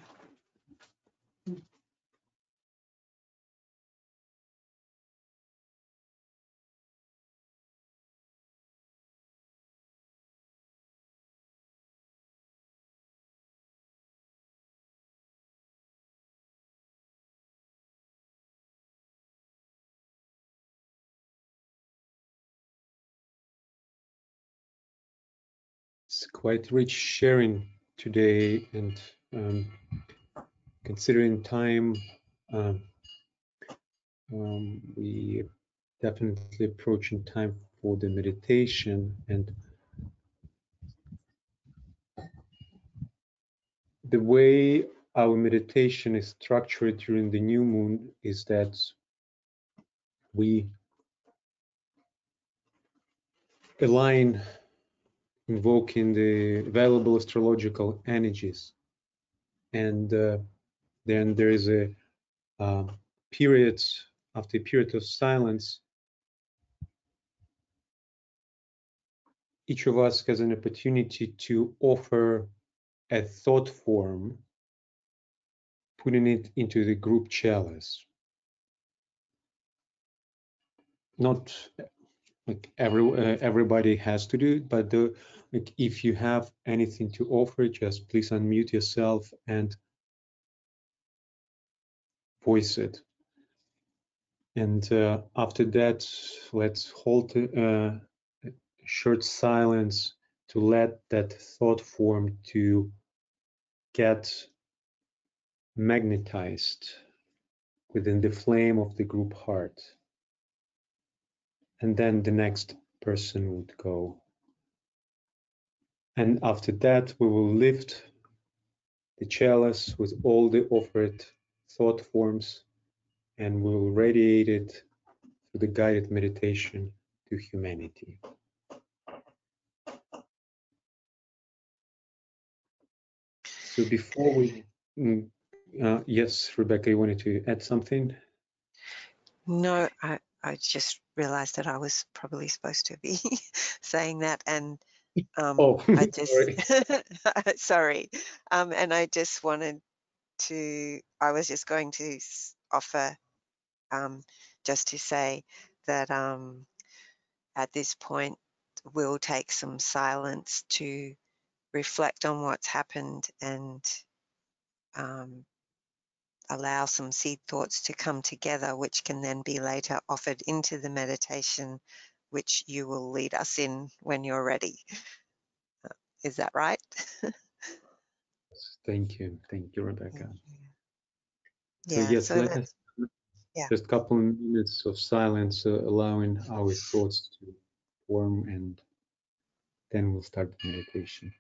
Quite rich sharing today and um, considering time, um, um, we definitely approaching time for the meditation and the way our meditation is structured during the new moon is that we align invoking the available astrological energies. And uh, then there is a uh, period after a period of silence each of us has an opportunity to offer a thought form putting it into the group chalice. Not like every uh, everybody has to do it but the, like if you have anything to offer just please unmute yourself and voice it and uh, after that let's hold a short silence to let that thought form to get magnetized within the flame of the group heart and then the next person would go. And after that, we will lift the chalice with all the offered thought forms and we will radiate it through the guided meditation to humanity. So before we, mm, uh, yes, Rebecca, you wanted to add something? No, I, I just realized that I was probably supposed to be saying that and um, oh, I just sorry, sorry. Um, and I just wanted to I was just going to offer um, just to say that um, at this point we'll take some silence to reflect on what's happened and um, allow some seed thoughts to come together, which can then be later offered into the meditation, which you will lead us in when you're ready. Is that right? Thank you. Thank you, Rebecca. Yeah, so yes, so let us yeah. just a couple of minutes of silence, uh, allowing our thoughts to form, and then we'll start the meditation.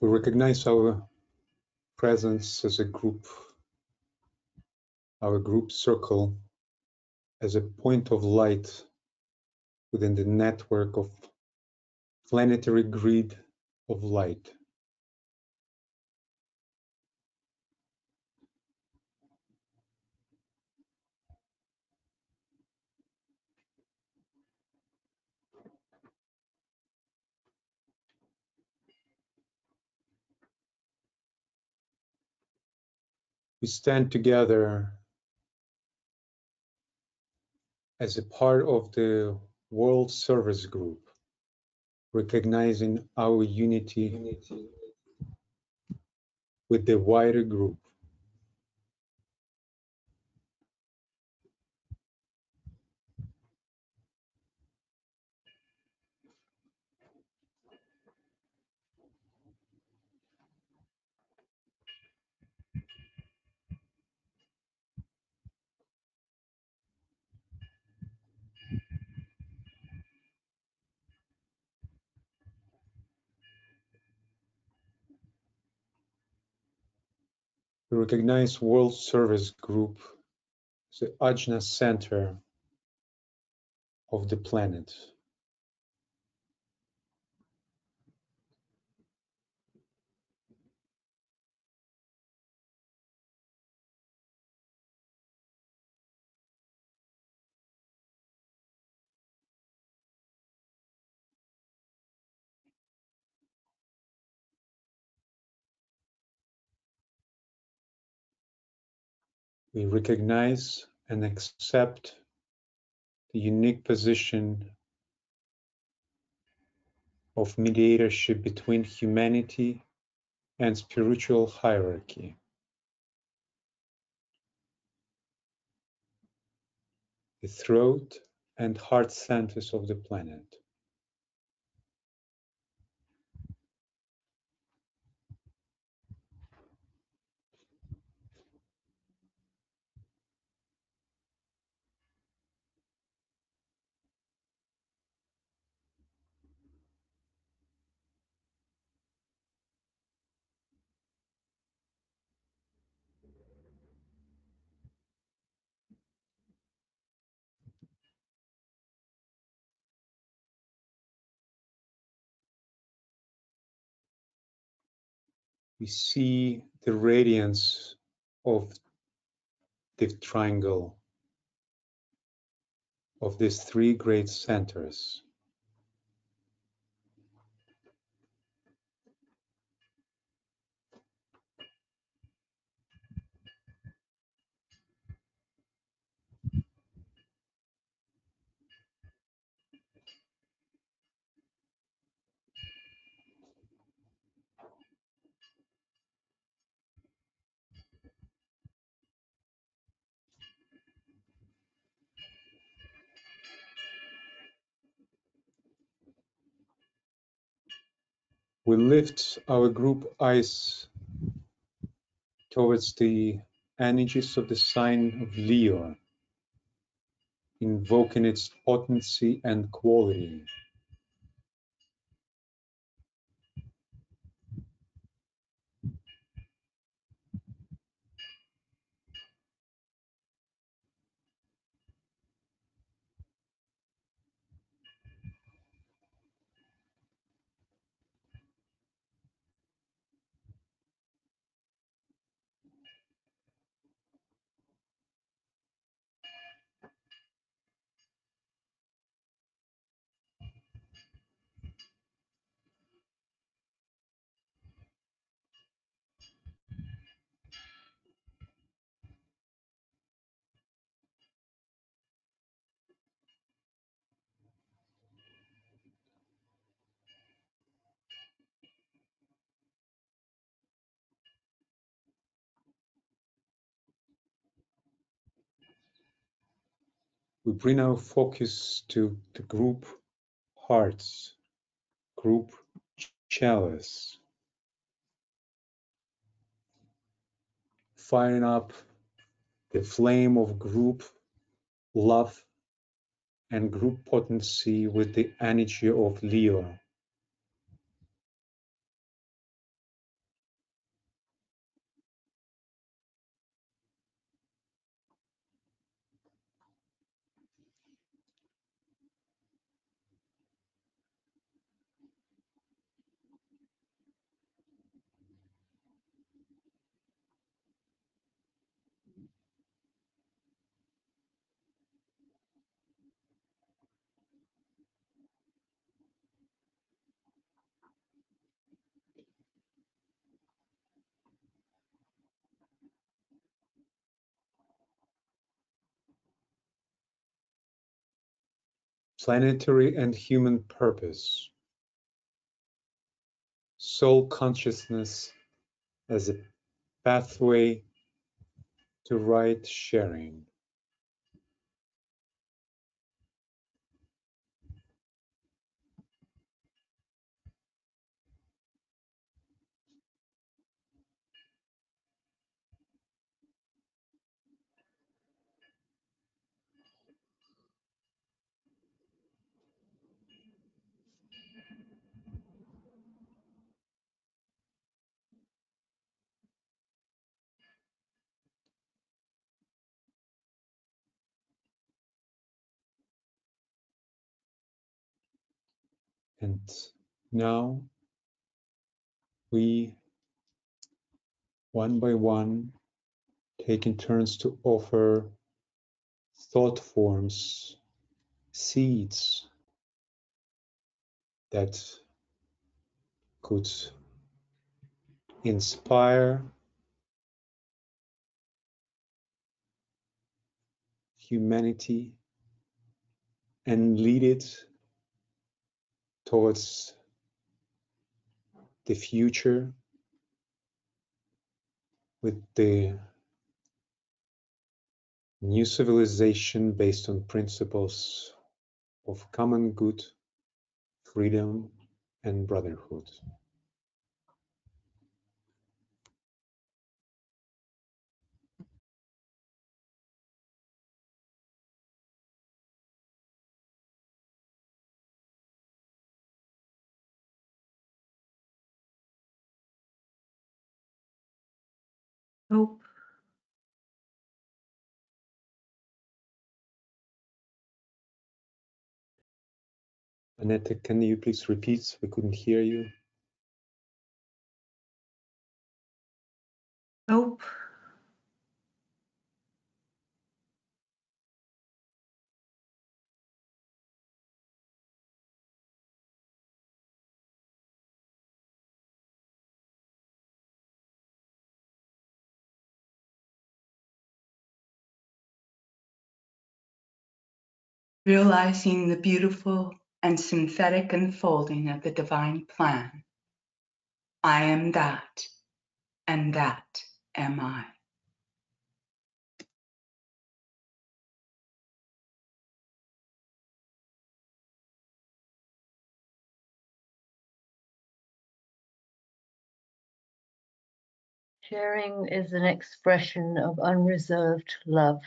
We recognize our presence as a group, our group circle, as a point of light within the network of planetary grid of light. We stand together as a part of the World Service Group, recognizing our unity with the wider group. We recognize World Service Group the Ajna center of the planet. We recognize and accept the unique position of mediatorship between humanity and spiritual hierarchy. The throat and heart centers of the planet. We see the radiance of the triangle of these three great centers. We lift our group eyes towards the energies of the sign of Leo, invoking its potency and quality. We bring our focus to the group hearts, group chalice, firing up the flame of group love and group potency with the energy of Leo. Planetary and human purpose, soul consciousness as a pathway to right sharing. And now we, one by one, taking turns to offer thought forms, seeds that could inspire humanity and lead it towards the future with the new civilization based on principles of common good, freedom, and brotherhood. Hope. Annette, can you please repeat? We couldn't hear you. Hope. Realizing the beautiful and synthetic unfolding of the divine plan. I am that, and that am I. Sharing is an expression of unreserved love.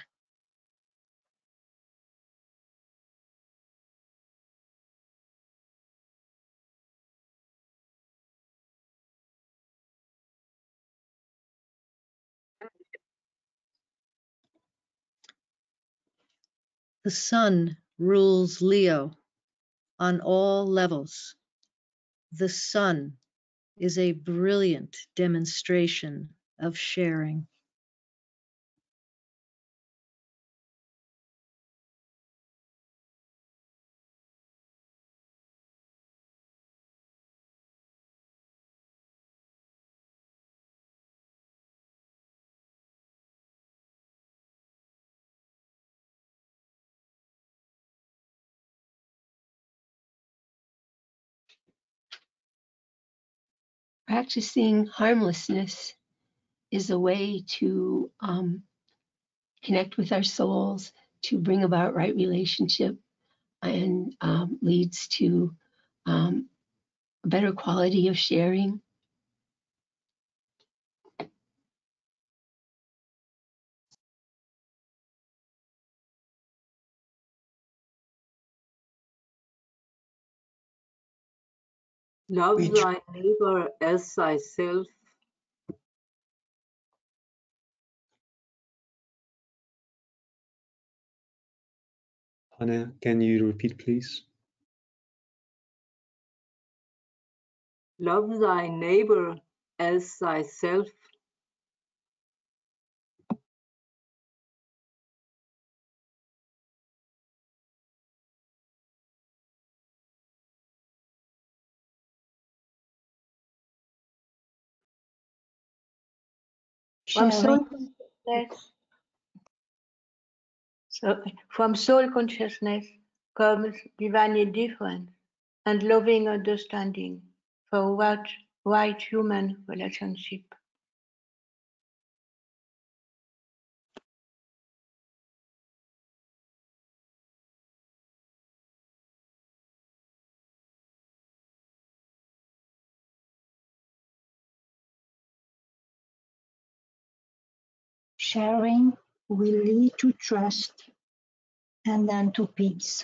The sun rules Leo on all levels. The sun is a brilliant demonstration of sharing. Practicing harmlessness is a way to um, connect with our souls, to bring about right relationship, and um, leads to um, a better quality of sharing. Love thy neighbor as thyself. Hannah, can you repeat, please? Love thy neighbor as thyself. From soul consciousness, so from soul consciousness comes divine difference and loving understanding for right, right human relationship. Sharing will lead to trust and then to peace.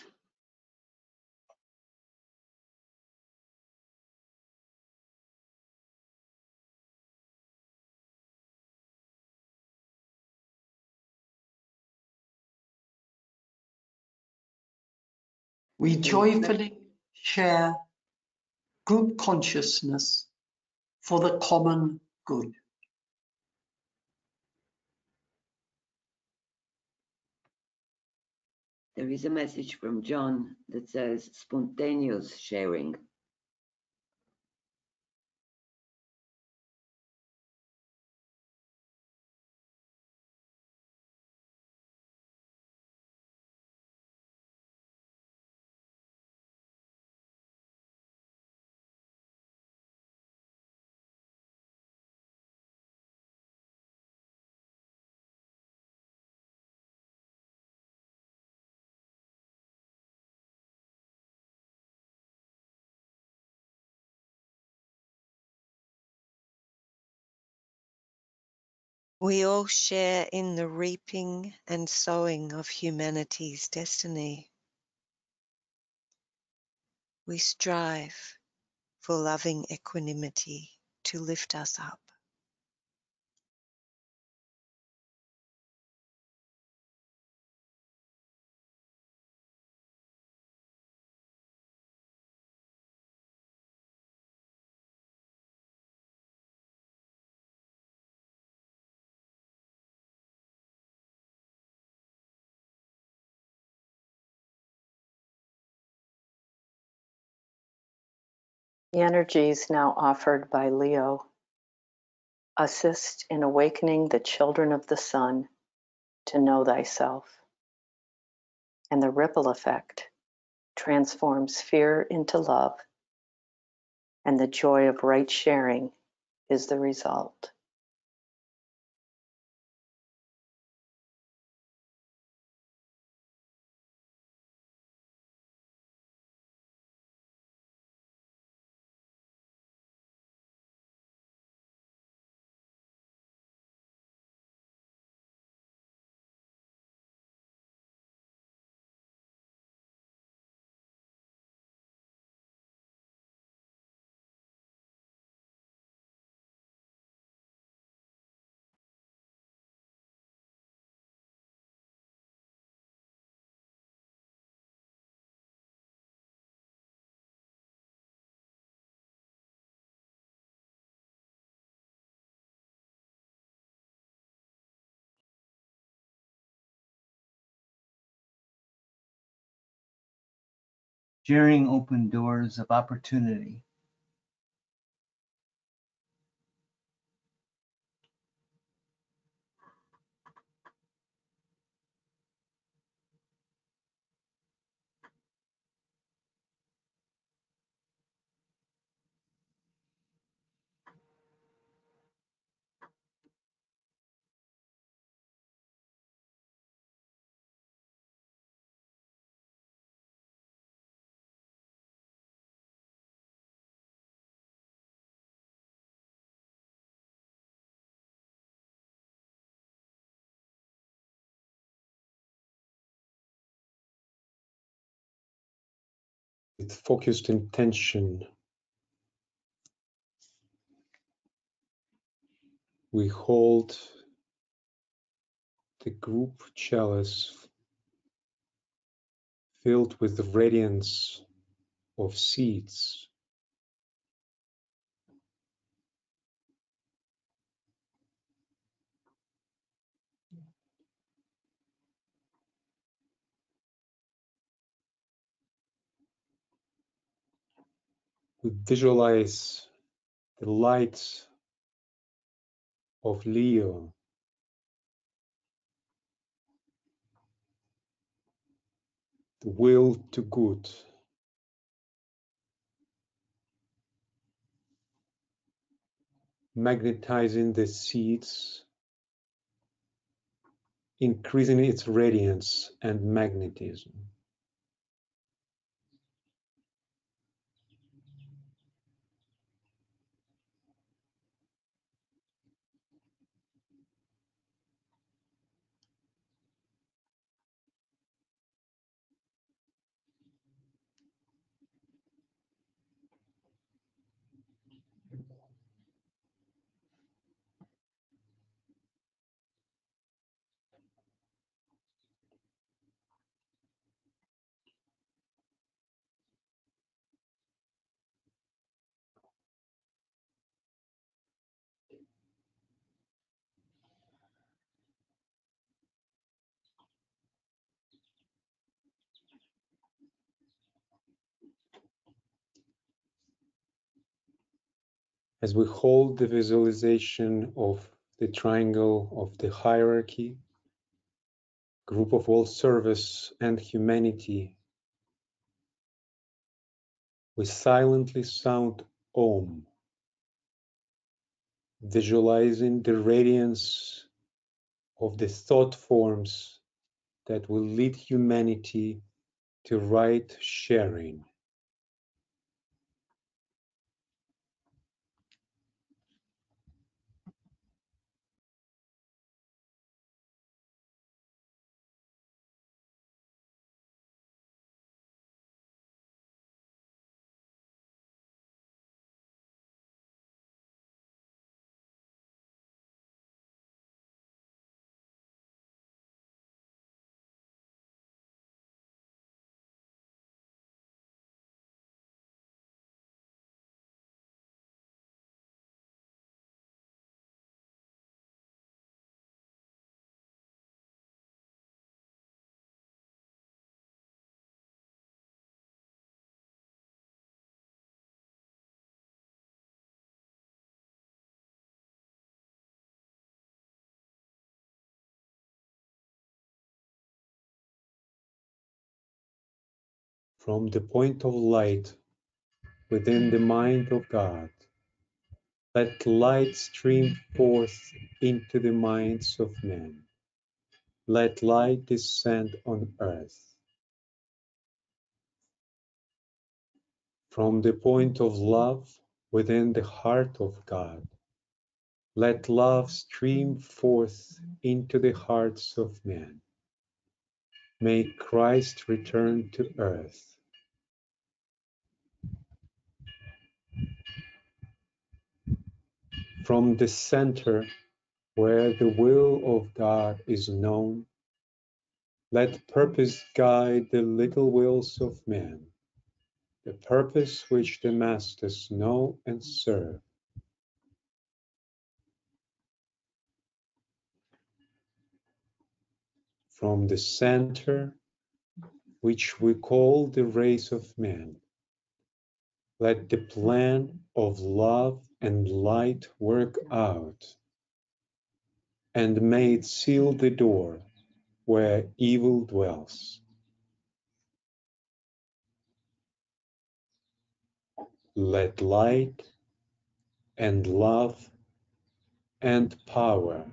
We joyfully share group consciousness for the common good. There is a message from John that says spontaneous sharing. We all share in the reaping and sowing of humanity's destiny. We strive for loving equanimity to lift us up. The energies now offered by Leo assist in awakening the children of the sun to know thyself. And the ripple effect transforms fear into love, and the joy of right sharing is the result. Sharing open doors of opportunity. With focused intention. We hold the group chalice filled with the radiance of seeds. Visualize the light of Leo the will to good. Magnetizing the seeds, increasing its radiance and magnetism. As we hold the visualization of the triangle of the hierarchy, group of world servers and humanity, we silently sound Om, visualizing the radiance of the thought forms that will lead humanity to right sharing. From the point of light within the mind of God. Let light stream forth into the minds of men. Let light descend on earth. From the point of love within the heart of God, let love stream forth into the hearts of men. May Christ return to earth. From the center where the will of God is known, let purpose guide the little wills of men, the purpose which the masters know and serve. From the center, which we call the race of men, let the plan of love and light work out, and may it seal the door where evil dwells. Let light and love and power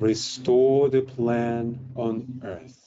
restore the plan on earth.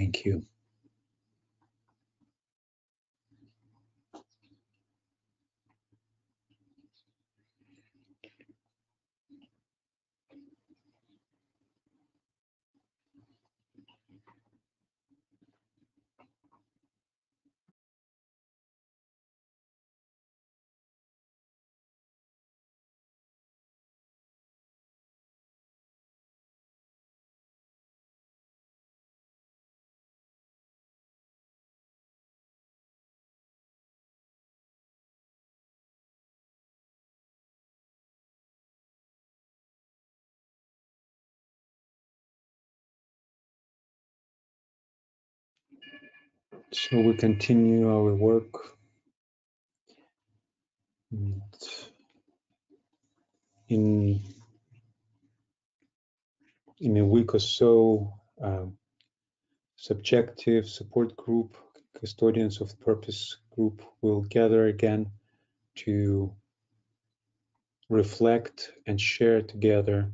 Thank you. So we continue our work. In in a week or so, um, subjective support group, custodians of purpose group will gather again to reflect and share together,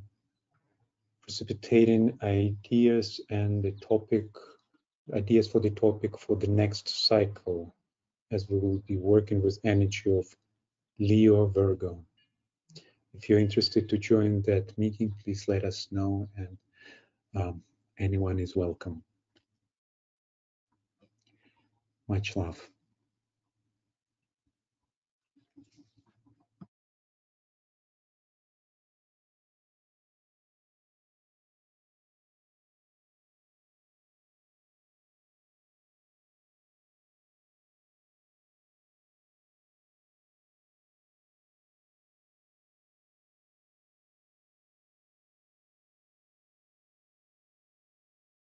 precipitating ideas and the topic, ideas for the topic for the next cycle, as we will be working with energy of Leo Virgo. If you're interested to join that meeting, please let us know and um, anyone is welcome. Much love.